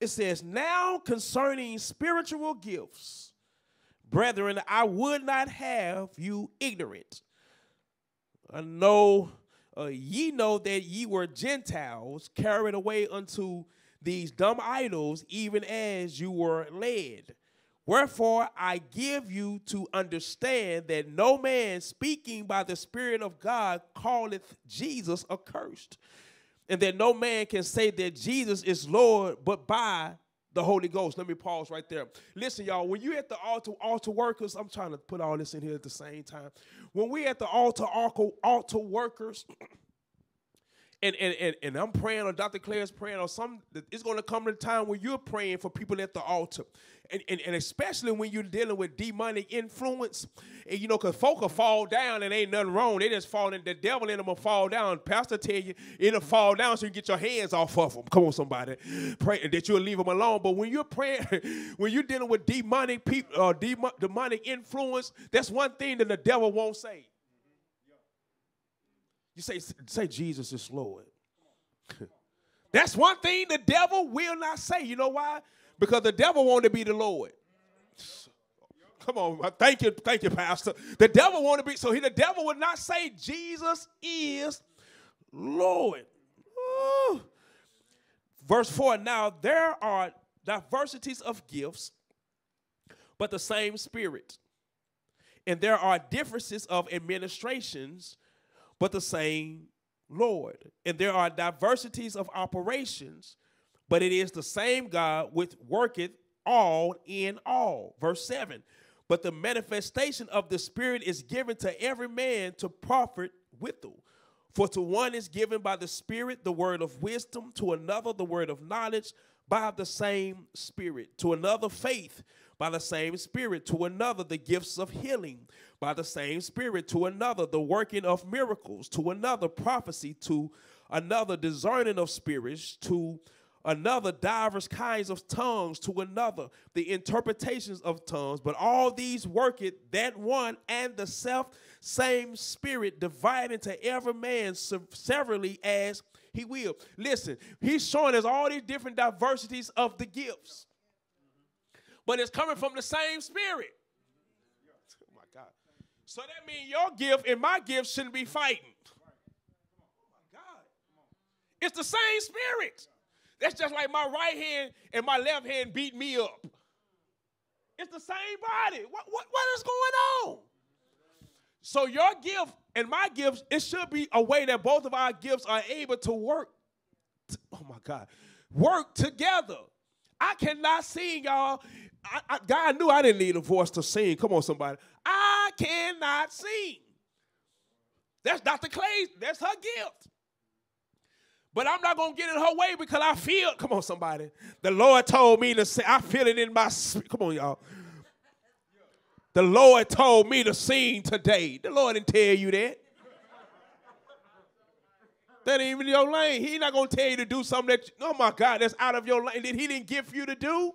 It says, Now concerning spiritual gifts, brethren, I would not have you ignorant. I know uh, ye know that ye were Gentiles carried away unto these dumb idols, even as you were led. Wherefore I give you to understand that no man speaking by the Spirit of God calleth Jesus accursed, and that no man can say that Jesus is Lord but by the Holy Ghost. Let me pause right there. Listen, y'all, when you at the altar, altar workers, I'm trying to put all this in here at the same time. When we at the altar, altar, altar workers, and, and, and, and I'm praying, or Dr. Clay's praying, or some, it's going to come to a time where you're praying for people at the altar. And, and, and especially when you're dealing with demonic influence, and you know, because folk will fall down and ain't nothing wrong. They just fall in, the devil in them will fall down. Pastor tell you it'll fall down so you get your hands off of them. Come on, somebody. Pray that you'll leave them alone. But when you're praying, when you're dealing with demonic people, uh, demonic influence, that's one thing that the devil won't say. You say, say Jesus is Lord. That's one thing the devil will not say. You know why? Because the devil wanted to be the Lord. Come on, uh, thank you, thank you, Pastor. The devil want to be so he the devil would not say Jesus is Lord. Ooh. Verse 4 now there are diversities of gifts, but the same spirit. And there are differences of administrations, but the same Lord. And there are diversities of operations, but it is the same God which worketh all in all. Verse 7 But the manifestation of the Spirit is given to every man to profit withal. For to one is given by the Spirit the word of wisdom, to another the word of knowledge by the same Spirit, to another faith by the same Spirit, to another the gifts of healing by the same Spirit, to another the working of miracles, to another prophecy, to another discerning of spirits, to another divers kinds of tongues, to another the interpretations of tongues. But all these worketh that one and the self same Spirit, dividing to every man severally as he will. Listen, he's showing us all these different diversities of the gifts, but it's coming from the same Spirit. So that means your gift and my gift shouldn't be fighting. It's the same spirit. That's just like my right hand and my left hand beat me up. It's the same body. What, what, what is going on? So your gift and my gifts, it should be a way that both of our gifts are able to work. oh my God. Work together. I cannot sing, y'all. I, I, God knew I didn't need a voice to sing. Come on, somebody. I cannot sing. That's Dr. Clay. That's her gift. But I'm not gonna get in her way because I feel. Come on, somebody. The Lord told me to sing. I feel it in my. Come on, y'all. The Lord told me to sing today. The Lord didn't tell you that. That ain't even your lane. He not gonna tell you to do something that. Oh my God, that's out of your lane. That He didn't give you to do.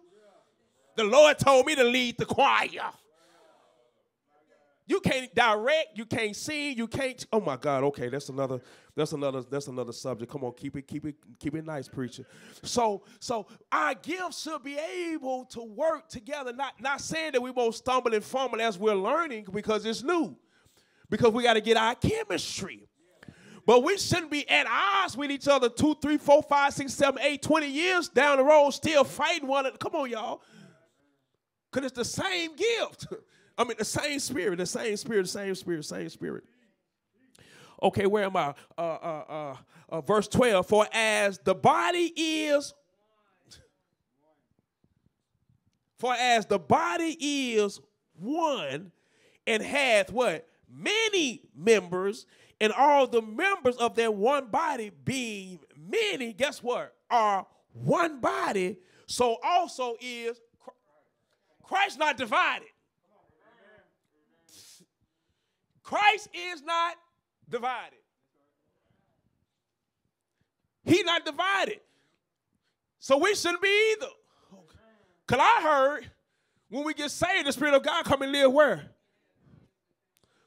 The Lord told me to lead the choir. You can't direct, you can't sing, you can't. Oh my God, okay, that's another, that's another, that's another subject. Come on, keep it, keep it, keep it nice, preacher. So, so our gifts should be able to work together. Not, not saying that we won't stumble and fumble as we're learning because it's new. Because we got to get our chemistry. But we shouldn't be at odds with each other two, three, four, five, six, seven, eight, 20 years down the road, still fighting one another. Come on, y'all. Because it's the same gift. I mean, the same spirit, the same spirit, the same spirit, same spirit. Okay, where am I? Uh, uh, uh, uh, verse 12. For as the body is, for as the body is one and hath what? many members, and all the members of that one body being many, guess what? Are one body. So also is Christ not divided. Christ is not divided. He not divided. So we shouldn't be either. Because I heard when we get saved, the Spirit of God come and live where?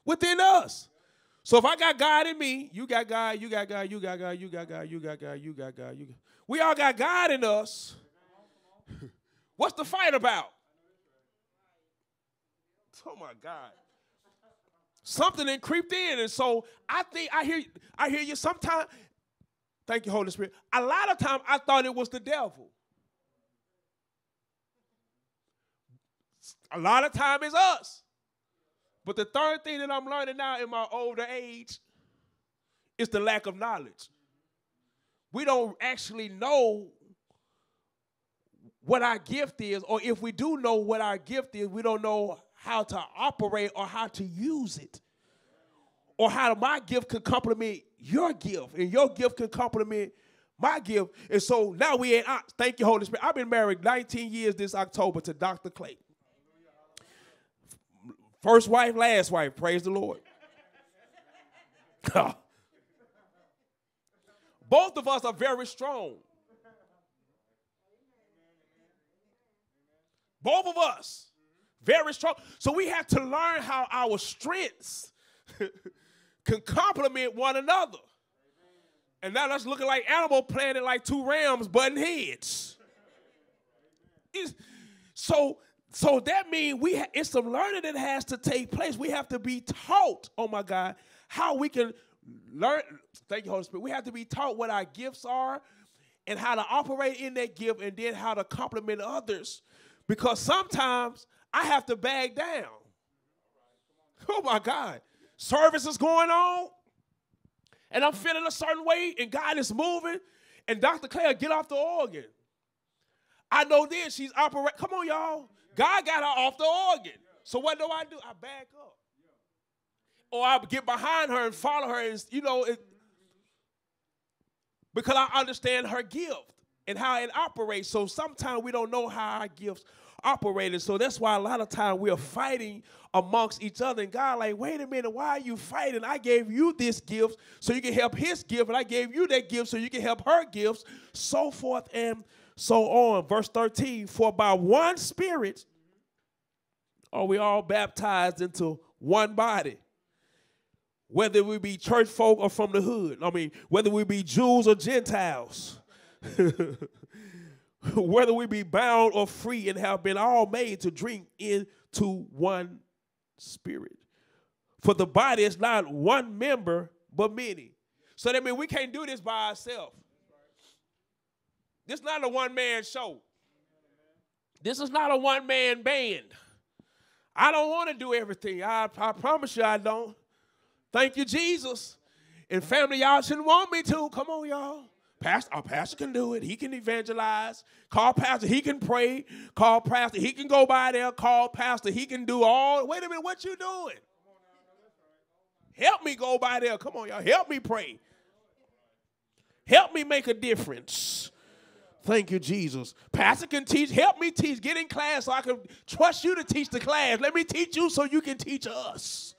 Within us. So if I got God in me, you got God, you got God, you got God, you got God, you got God, you got God, you got God. We all got God in us. What's the fight about? Oh my God. Something that creeped in. And so I think I hear I hear you sometimes. Thank you, Holy Spirit. A lot of time I thought it was the devil. A lot of time it's us. But the third thing that I'm learning now in my older age is the lack of knowledge. We don't actually know what our gift is, or if we do know what our gift is, we don't know how to operate or how to use it. Or how my gift can complement your gift, and your gift can complement my gift. And so now we ain't, thank you, Holy Spirit. I've been married 19 years this October to Dr. Clay. First wife, last wife. Praise the Lord. Both of us are very strong. Both of us, very strong. So we have to learn how our strengths can complement one another. And now that's looking like Animal Planet, like two rams butting heads. It's, so so that means we it's some learning that has to take place. We have to be taught, oh my God, how we can learn. Thank you, Holy Spirit. We have to be taught what our gifts are and how to operate in that gift and then how to compliment others. Because sometimes I have to bag down. Oh my God. Service is going on, and I'm feeling a certain way, and God is moving, and Dr. Clay get off the organ. I know then she's operating. Come on, y'all. God got her off the organ. So what do I do? I back up. Or I get behind her and follow her, and you know, it, because I understand her gift and how it operates. So sometimes we don't know how our gifts operate. So that's why a lot of time we're fighting amongst each other. And God, like, wait a minute, why are you fighting? I gave you this gift so you can help his gift, and I gave you that gift so you can help her gifts, so forth and so on. Verse 13, for by one spirit are we all baptized into one body. Whether we be church folk or from the hood. I mean, whether we be Jews or Gentiles. whether we be bound or free and have been all made to drink into one spirit. For the body is not one member, but many. So that means we can't do this by ourselves. This is not a one man show. This is not a one man band. I don't want to do everything. I, I promise you I don't. Thank you, Jesus. And family, y'all shouldn't want me to. Come on, y'all. Pastor, our pastor can do it. He can evangelize. Call pastor, he can pray. Call pastor, he can go by there. Call pastor, he can do all. Wait a minute, what you doing? Help me go by there. Come on, y'all. Help me pray. Help me make a difference. Thank you, Jesus. Pastor can teach. Help me teach. Get in class so I can trust you to teach the class. Let me teach you so you can teach us.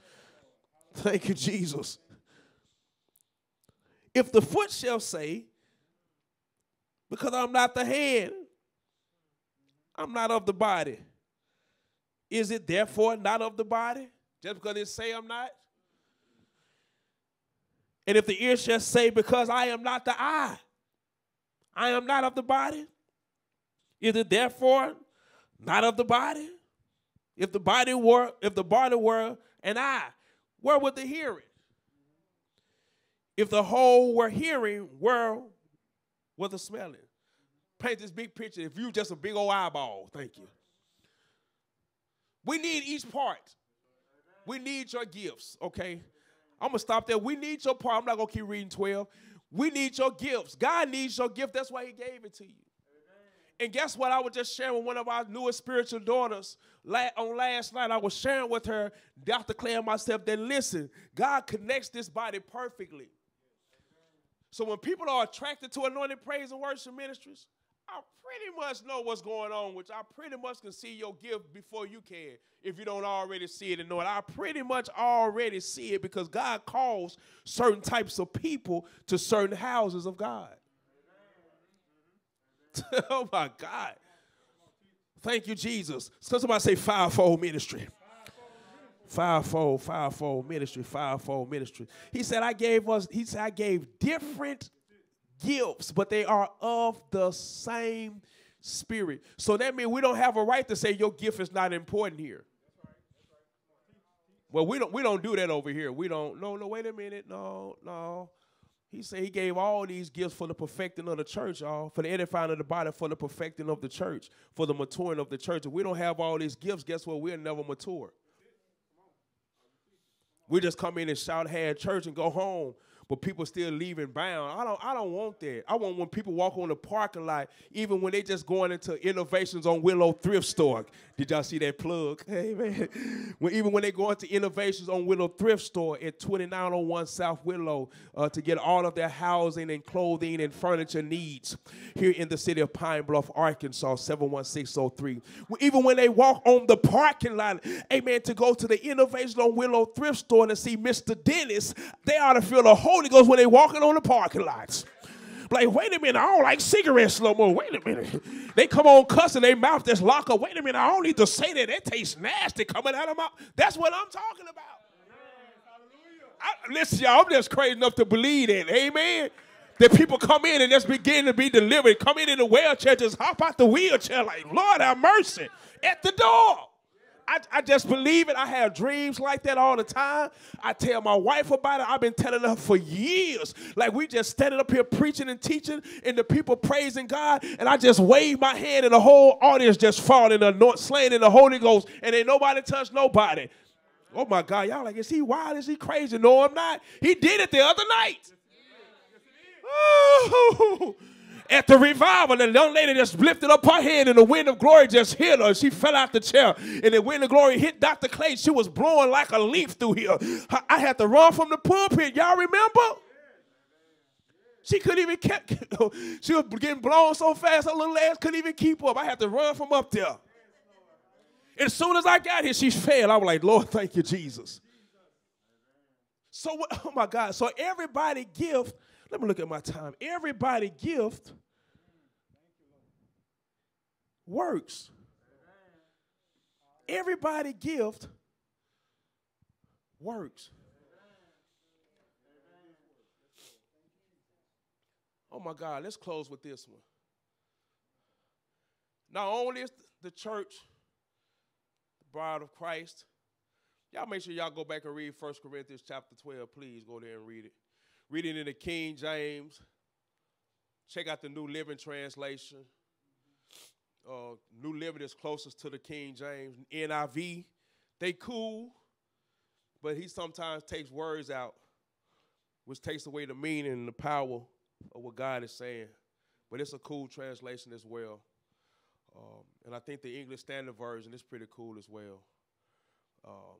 Thank you, Jesus. If the foot shall say, Because I'm not the hand, I'm not of the body, is it therefore not of the body? Just because it say I'm not? And if the ear shall say, Because I am not the eye, I am not of the body? Is it therefore not of the body? If the body were, if the body were an eye, where would the hearing? If the whole were hearing, where were the smelling? Paint this big picture. If you just a big old eyeball, thank you. We need each part. We need your gifts, okay? I'm gonna stop there. We need your part. I'm not gonna keep reading 12. We need your gifts. God needs your gift. That's why He gave it to you. And guess what? I was just sharing with one of our newest spiritual daughters on last night. I was sharing with her, Dr. Clay and myself, that listen, God connects this body perfectly. So when people are attracted to anointed praise and worship ministries, I pretty much know what's going on, which I pretty much can see your gift before you can, if you don't already see it and know it. I pretty much already see it because God calls certain types of people to certain houses of God. oh my God. Thank you, Jesus. So somebody say fivefold ministry. Fivefold, fivefold ministry, fivefold ministry. He said, I gave us, he said, I gave different gifts, but they are of the same spirit. So that means we don't have a right to say your gift is not important here. Well, we don't we don't do that over here. We don't. No, no. Wait a minute. No, no. He said he gave all these gifts for the perfecting of the church, all for the edifying of the body, for the perfecting of the church, for the maturing of the church. If we don't have all these gifts, guess what? We'll never mature. We just come in and shout, "Hey, church," and go home but people still leaving bound. I don't I don't want that. I want when people walk on the parking lot, even when they just going into innovations on Willow Thrift Store. Did y'all see that plug? Hey man. When, even when they go into innovations on Willow Thrift Store at 2901 South Willow uh, to get all of their housing and clothing and furniture needs here in the city of Pine Bluff, Arkansas, 71603. Even when they walk on the parking lot, amen, to go to the innovation on Willow Thrift Store to see Mr. Dennis, they ought to feel the Holy Ghost when they walking on the parking lots. Like, wait a minute, I don't like cigarettes no more. Wait a minute. They come on cussing, they mouth that's lock up. Wait a minute, I don't need to say that. That tastes nasty coming out of my That's what I'm talking about. I, listen, y'all, I'm just crazy enough to believe that. Amen. That people come in and just begin to be delivered. Come in in the wheelchair, just hop out the wheelchair like, Lord have mercy, at the door. I, I just believe it. I have dreams like that all the time. I tell my wife about it. I've been telling her for years. Like we just standing up here preaching and teaching, and the people praising God, and I just wave my hand, and the whole audience just falling, anoint, slain in the Holy Ghost, and ain't nobody touch nobody. Oh my God, y'all like, is he wild? Is he crazy? No, I'm not. He did it the other night. Oh at the revival. And the young lady just lifted up her head and the wind of glory just hit her. She fell out the chair. And the wind of glory hit Dr. Clay. She was blowing like a leaf through here. I had to run from the pulpit. Y'all remember? She couldn't even keep, she was getting blown so fast, her little ass couldn't even keep up. I had to run from up there. As soon as I got here, she fell. I was like, Lord, thank you, Jesus. So, oh my God. So everybody gift let me look at my time. Everybody gift works. Everybody gift works. Oh my God, let's close with this one. Not only is the church the bride of Christ, y'all make sure y'all go back and read 1 Corinthians chapter 12. Please go there and read it. Reading in the King James. Check out the New Living Translation. Uh, New Living is closest to the King James. NIV, they cool, but he sometimes takes words out, which takes away the meaning and the power of what God is saying. But it's a cool translation as well. Um, and I think the English Standard Version is pretty cool as well. Um,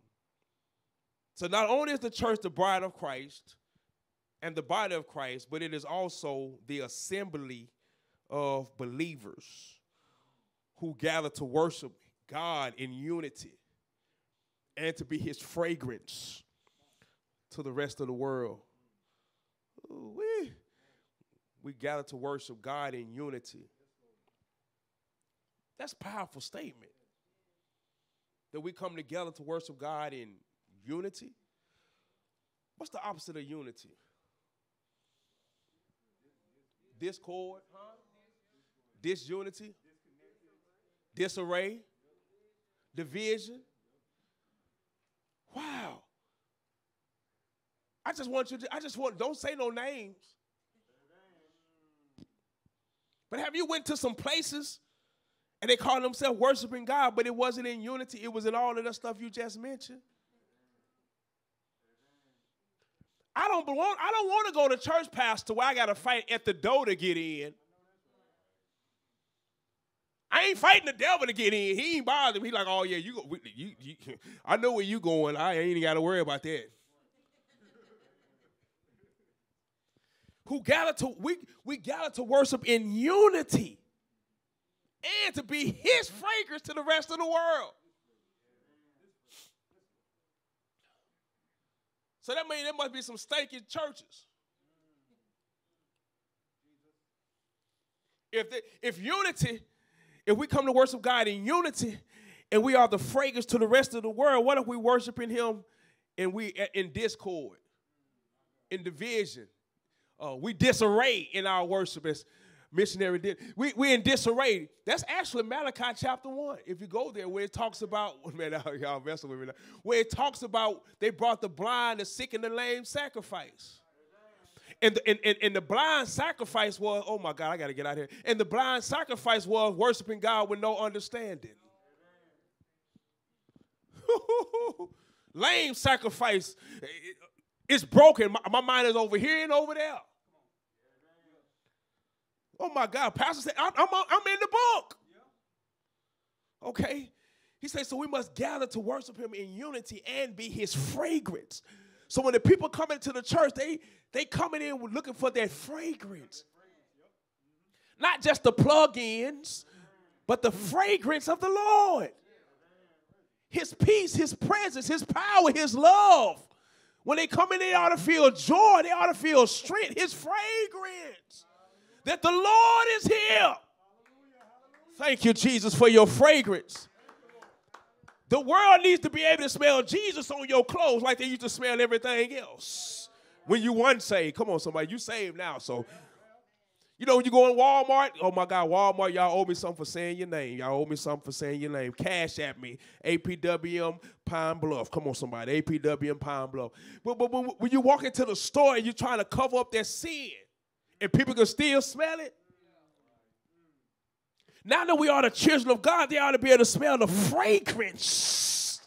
so not only is the church the bride of Christ, and the body of Christ, but it is also the assembly of believers who gather to worship God in unity and to be his fragrance to the rest of the world. We, we gather to worship God in unity. That's a powerful statement. That we come together to worship God in unity. What's the opposite of unity? Discord, disunity, disarray, division. Wow. I just want you to, I just want, don't say no names. But have you went to some places and they call themselves worshiping God, but it wasn't in unity, it was in all of the stuff you just mentioned? I don't want I don't want to go to church pastor where I got to fight at the door to get in. I ain't fighting the devil to get in. He ain't bothering me. He like, oh yeah, you go. You, you, I know where you going. I ain't got to worry about that. Who gather to we we gather to worship in unity and to be His fragrance to the rest of the world. So that means there must be some stinking churches. If, the, if unity, if we come to worship God in unity and we are the fragrance to the rest of the world, what if we worshiping Him and we in discord, in division? Uh, we disarray in our worship as missionary did. We, we in disarray. That's actually Malachi chapter 1. If you go there, where it talks about, man, y'all messing with me now, where it talks about they brought the blind, the sick, and the lame sacrifice. And the, and, and, and the blind sacrifice was, oh my God, I got to get out here. And the blind sacrifice was worshiping God with no understanding. Lame sacrifice it's broken. My, my, mind is over here and over there. Oh my God, Pastor said, I'm, I'm, I'm in the book. Okay. He says, so we must gather to worship him in unity and be his fragrance. So when the people come into the church, they they coming in looking for that fragrance. Not just the plug-ins, but the fragrance of the Lord. His peace, his presence, his power, his love. When they come in, they ought to feel joy, they ought to feel strength, his fragrance. That the Lord is here. Thank you, Jesus, for your fragrance. The world needs to be able to smell Jesus on your clothes like they used to smell everything else. When you once saved, come on, somebody, you saved now. So, you know, when you go in Walmart, oh my God, Walmart, y'all owe me something for saying your name. Y'all owe me something for saying your name. Cash at me, APWM Pine Bluff. Come on, somebody, APWM Pine Bluff. But, but, but when you walk into the store and you're trying to cover up that sin, and people can still smell it, now that we are the children of God, they ought to be able to smell the fragrance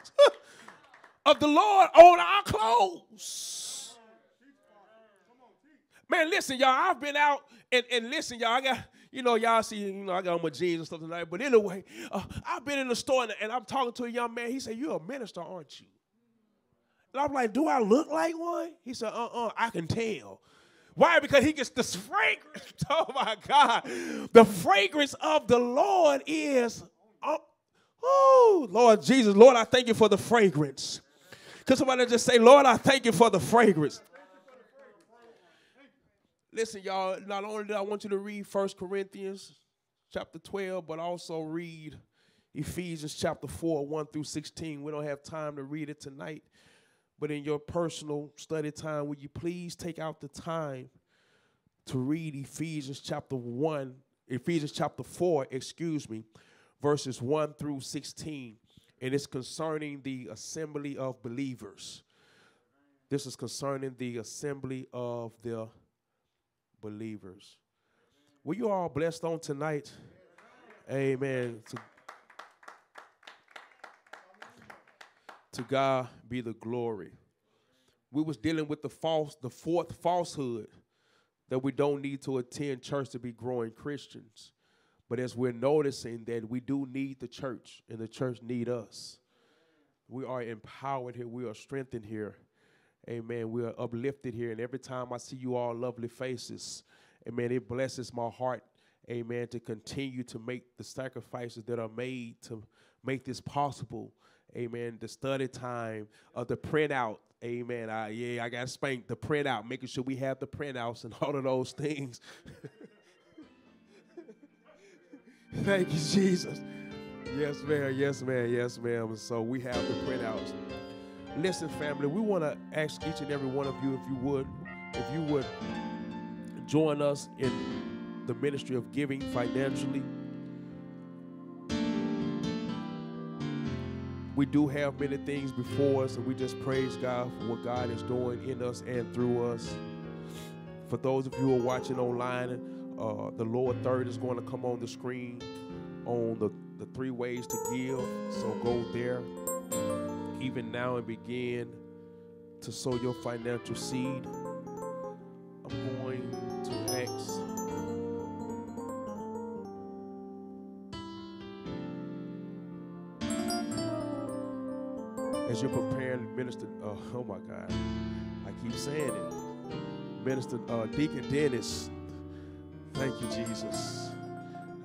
of the Lord on our clothes. Man, listen, y'all, I've been out and, and listen, y'all, I got, you know, y'all see, you know, I got on my jeans and stuff tonight. But anyway, uh, I've been in the store and, and I'm talking to a young man. He said, You're a minister, aren't you? And I'm like, Do I look like one? He said, Uh uh, I can tell. Why? Because he gets this fragrance. Oh my God. The fragrance of the Lord is, oh, oh, Lord Jesus, Lord, I thank you for the fragrance. Could somebody just say, Lord, I thank you for the fragrance? Listen, y'all, not only do I want you to read First Corinthians chapter 12, but also read Ephesians chapter 4, 1 through 16. We don't have time to read it tonight. But in your personal study time, would you please take out the time to read Ephesians chapter 1, Ephesians chapter 4, excuse me, verses 1 through 16. And it's concerning the assembly of believers. This is concerning the assembly of the believers. Were you all blessed on tonight? Amen. To To God be the glory. We was dealing with the false, the fourth falsehood that we don't need to attend church to be growing Christians. But as we're noticing that we do need the church and the church need us. We are empowered here. We are strengthened here. Amen. We are uplifted here. And every time I see you all lovely faces, amen, it blesses my heart, amen, to continue to make the sacrifices that are made to make this possible amen, the study time, of the printout, amen. I, yeah, I got spanked. the printout, making sure we have the printouts and all of those things. Thank you, Jesus. Yes, ma'am. Yes, ma'am. Yes, ma'am. So we have the printouts. Listen, family, we want to ask each and every one of you, if you would, if you would join us in the ministry of giving financially. We do have many things before us, and we just praise God for what God is doing in us and through us. For those of you who are watching online, uh, the lower third is going to come on the screen on the, the three ways to give. So go there even now and begin to sow your financial seed. I'm going as you're preparing minister, uh, oh my God, I keep saying it. Minister uh, Deacon Dennis, thank you, Jesus.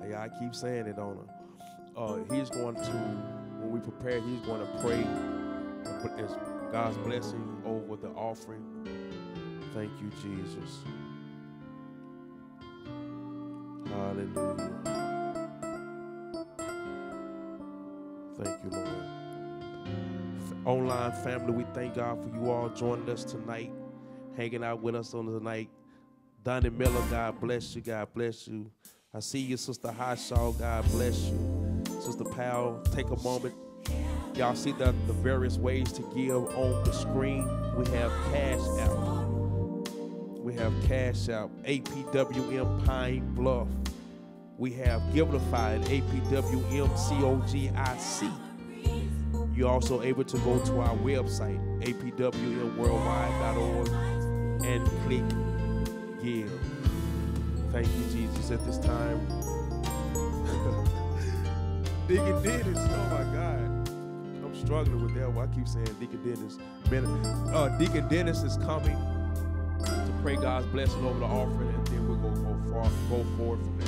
Hey, I keep saying it on her. Uh, he's going to, when we prepare, he's going to pray God's blessing over the offering. Thank you, Jesus. Hallelujah. Thank you, Lord. Online family, we thank God for you all joining us tonight, hanging out with us on tonight. Donnie Miller, God bless you. God bless you. I see you, Sister Highshaw. God bless you. Sister Powell, take a moment. Y'all see the, the various ways to give on the screen. We have Cash App. We have Cash App, APWM Pine Bluff. We have Givelify at APWMCOGIC. You're also able to go to our website, apwmworldwide.org, and click Give. Thank you, Jesus, at this time. Deacon Dennis, oh my God. I'm struggling with that. Well, I keep saying Deacon Dennis. Uh, Deacon Dennis is coming to pray God's blessing over the offering, and then we're to go, far, go forward from there.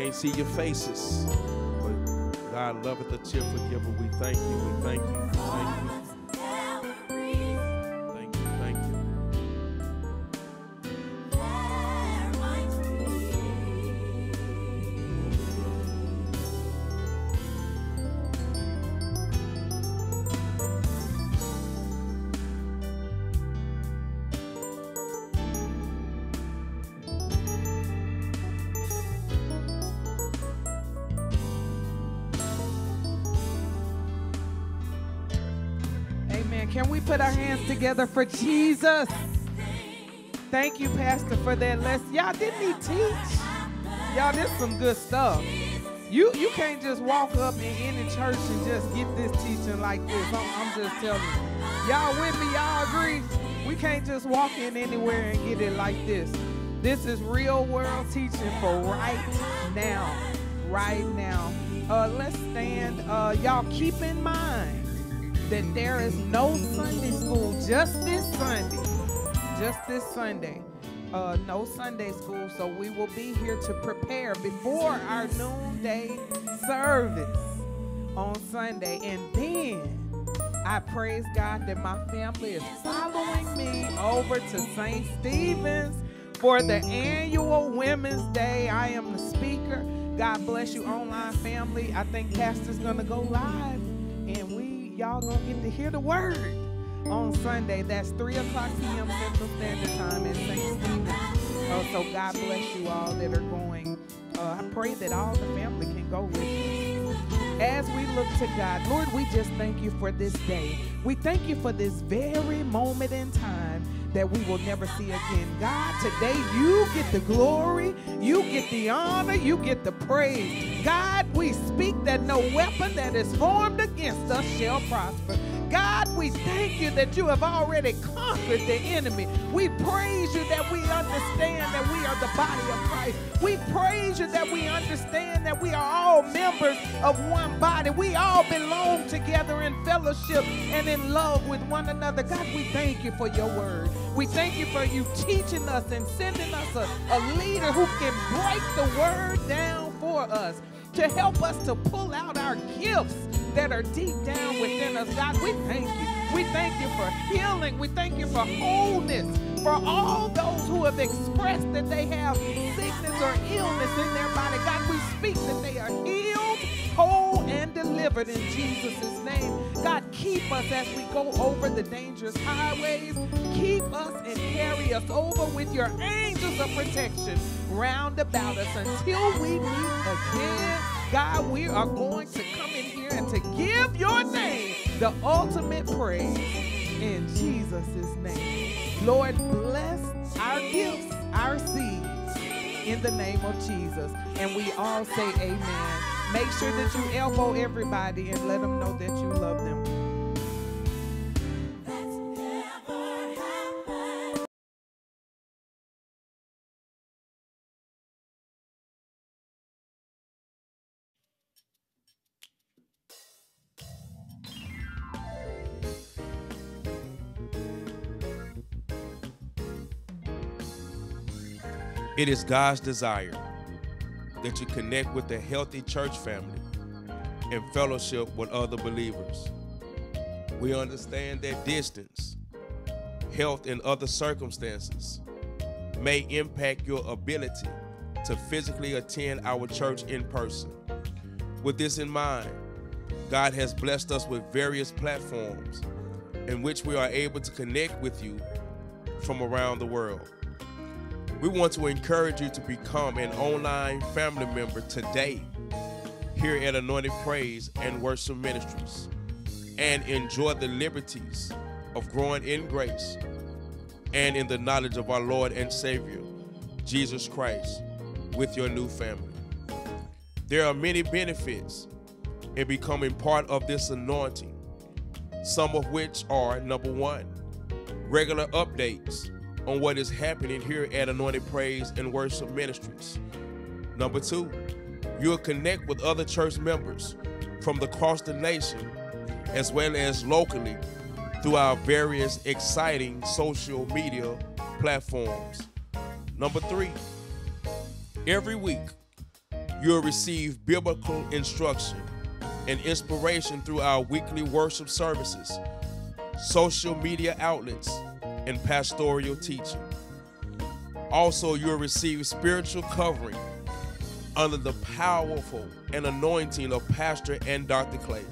Can't see your faces. But God loveth a cheerful giver. We thank you. We thank you. We thank you. Together for Jesus. Thank you, Pastor, for that lesson. Y'all, didn't he teach? Y'all, this some good stuff. You you can't just walk up in any church and just get this teaching like this. I'm, I'm just telling you. Y'all with me? Y'all agree? We can't just walk in anywhere and get it like this. This is real world teaching for right now. Right now. Uh, let's stand. Uh, y'all keep in mind that there is no Sunday school just this Sunday. Just this Sunday. Uh, no Sunday school, so we will be here to prepare before our noonday service on Sunday. And then I praise God that my family is following me over to St. Stephen's for the annual Women's Day. I am the speaker. God bless you, online family. I think Pastor's going to go live, y'all gonna get to hear the word on Sunday. That's 3 o'clock p.m. Central Standard Time in St. Stephen. Uh, so God bless you all that are going. Uh, I pray that all the family can go with us. As we look to God, Lord, we just thank you for this day. We thank you for this very moment in time that we will never see again. God, today you get the glory, you get the honor, you get the praise. God, we speak that no weapon that is formed against us shall prosper. God, we thank you that you have already conquered the enemy. We praise you that we understand that we are the body of Christ. We praise you that we understand that we are all members of one body. We all belong together in fellowship and in love with one another. God, we thank you for your word. We thank you for you teaching us and sending us a, a leader who can break the word down for us to help us to pull out our gifts that are deep down within us. God, we thank you. We thank you for healing. We thank you for wholeness. For all those who have expressed that they have sickness or illness in their body, God, we speak that they are healed, whole, and delivered in Jesus' name. God, keep us as we go over the dangerous highways. Keep us and carry us over with your angels of protection round about us until we meet again. God, we are going to come in here and to give your name the ultimate praise in Jesus' name. Lord, bless our gifts, our seeds in the name of Jesus. And we all say amen. Make sure that you elbow everybody and let them know that you love them. It is God's desire that you connect with a healthy church family and fellowship with other believers. We understand that distance, health, and other circumstances may impact your ability to physically attend our church in person. With this in mind, God has blessed us with various platforms in which we are able to connect with you from around the world. We want to encourage you to become an online family member today here at Anointed Praise and Worship Ministries and enjoy the liberties of growing in grace and in the knowledge of our Lord and Savior, Jesus Christ, with your new family. There are many benefits in becoming part of this anointing, some of which are number one, regular updates on what is happening here at Anointed Praise and Worship Ministries. Number two, you'll connect with other church members from across the nation as well as locally through our various exciting social media platforms. Number three, every week you'll receive biblical instruction and inspiration through our weekly worship services, social media outlets, and pastoral teaching. Also, you'll receive spiritual covering under the powerful and anointing of Pastor and Dr. Clay.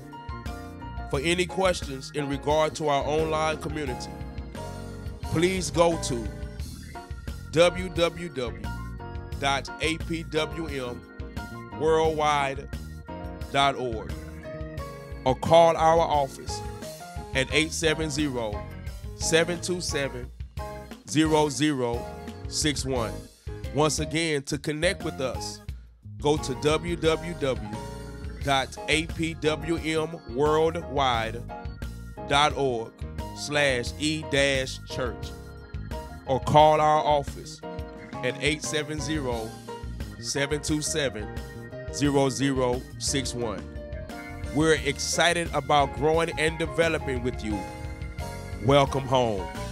For any questions in regard to our online community, please go to www.apwmworldwide.org or call our office at 870 727 0061. Once again, to connect with us, go to www.apwmworldwide.org slash e dash church or call our office at 870 727 0061. We're excited about growing and developing with you. Welcome home.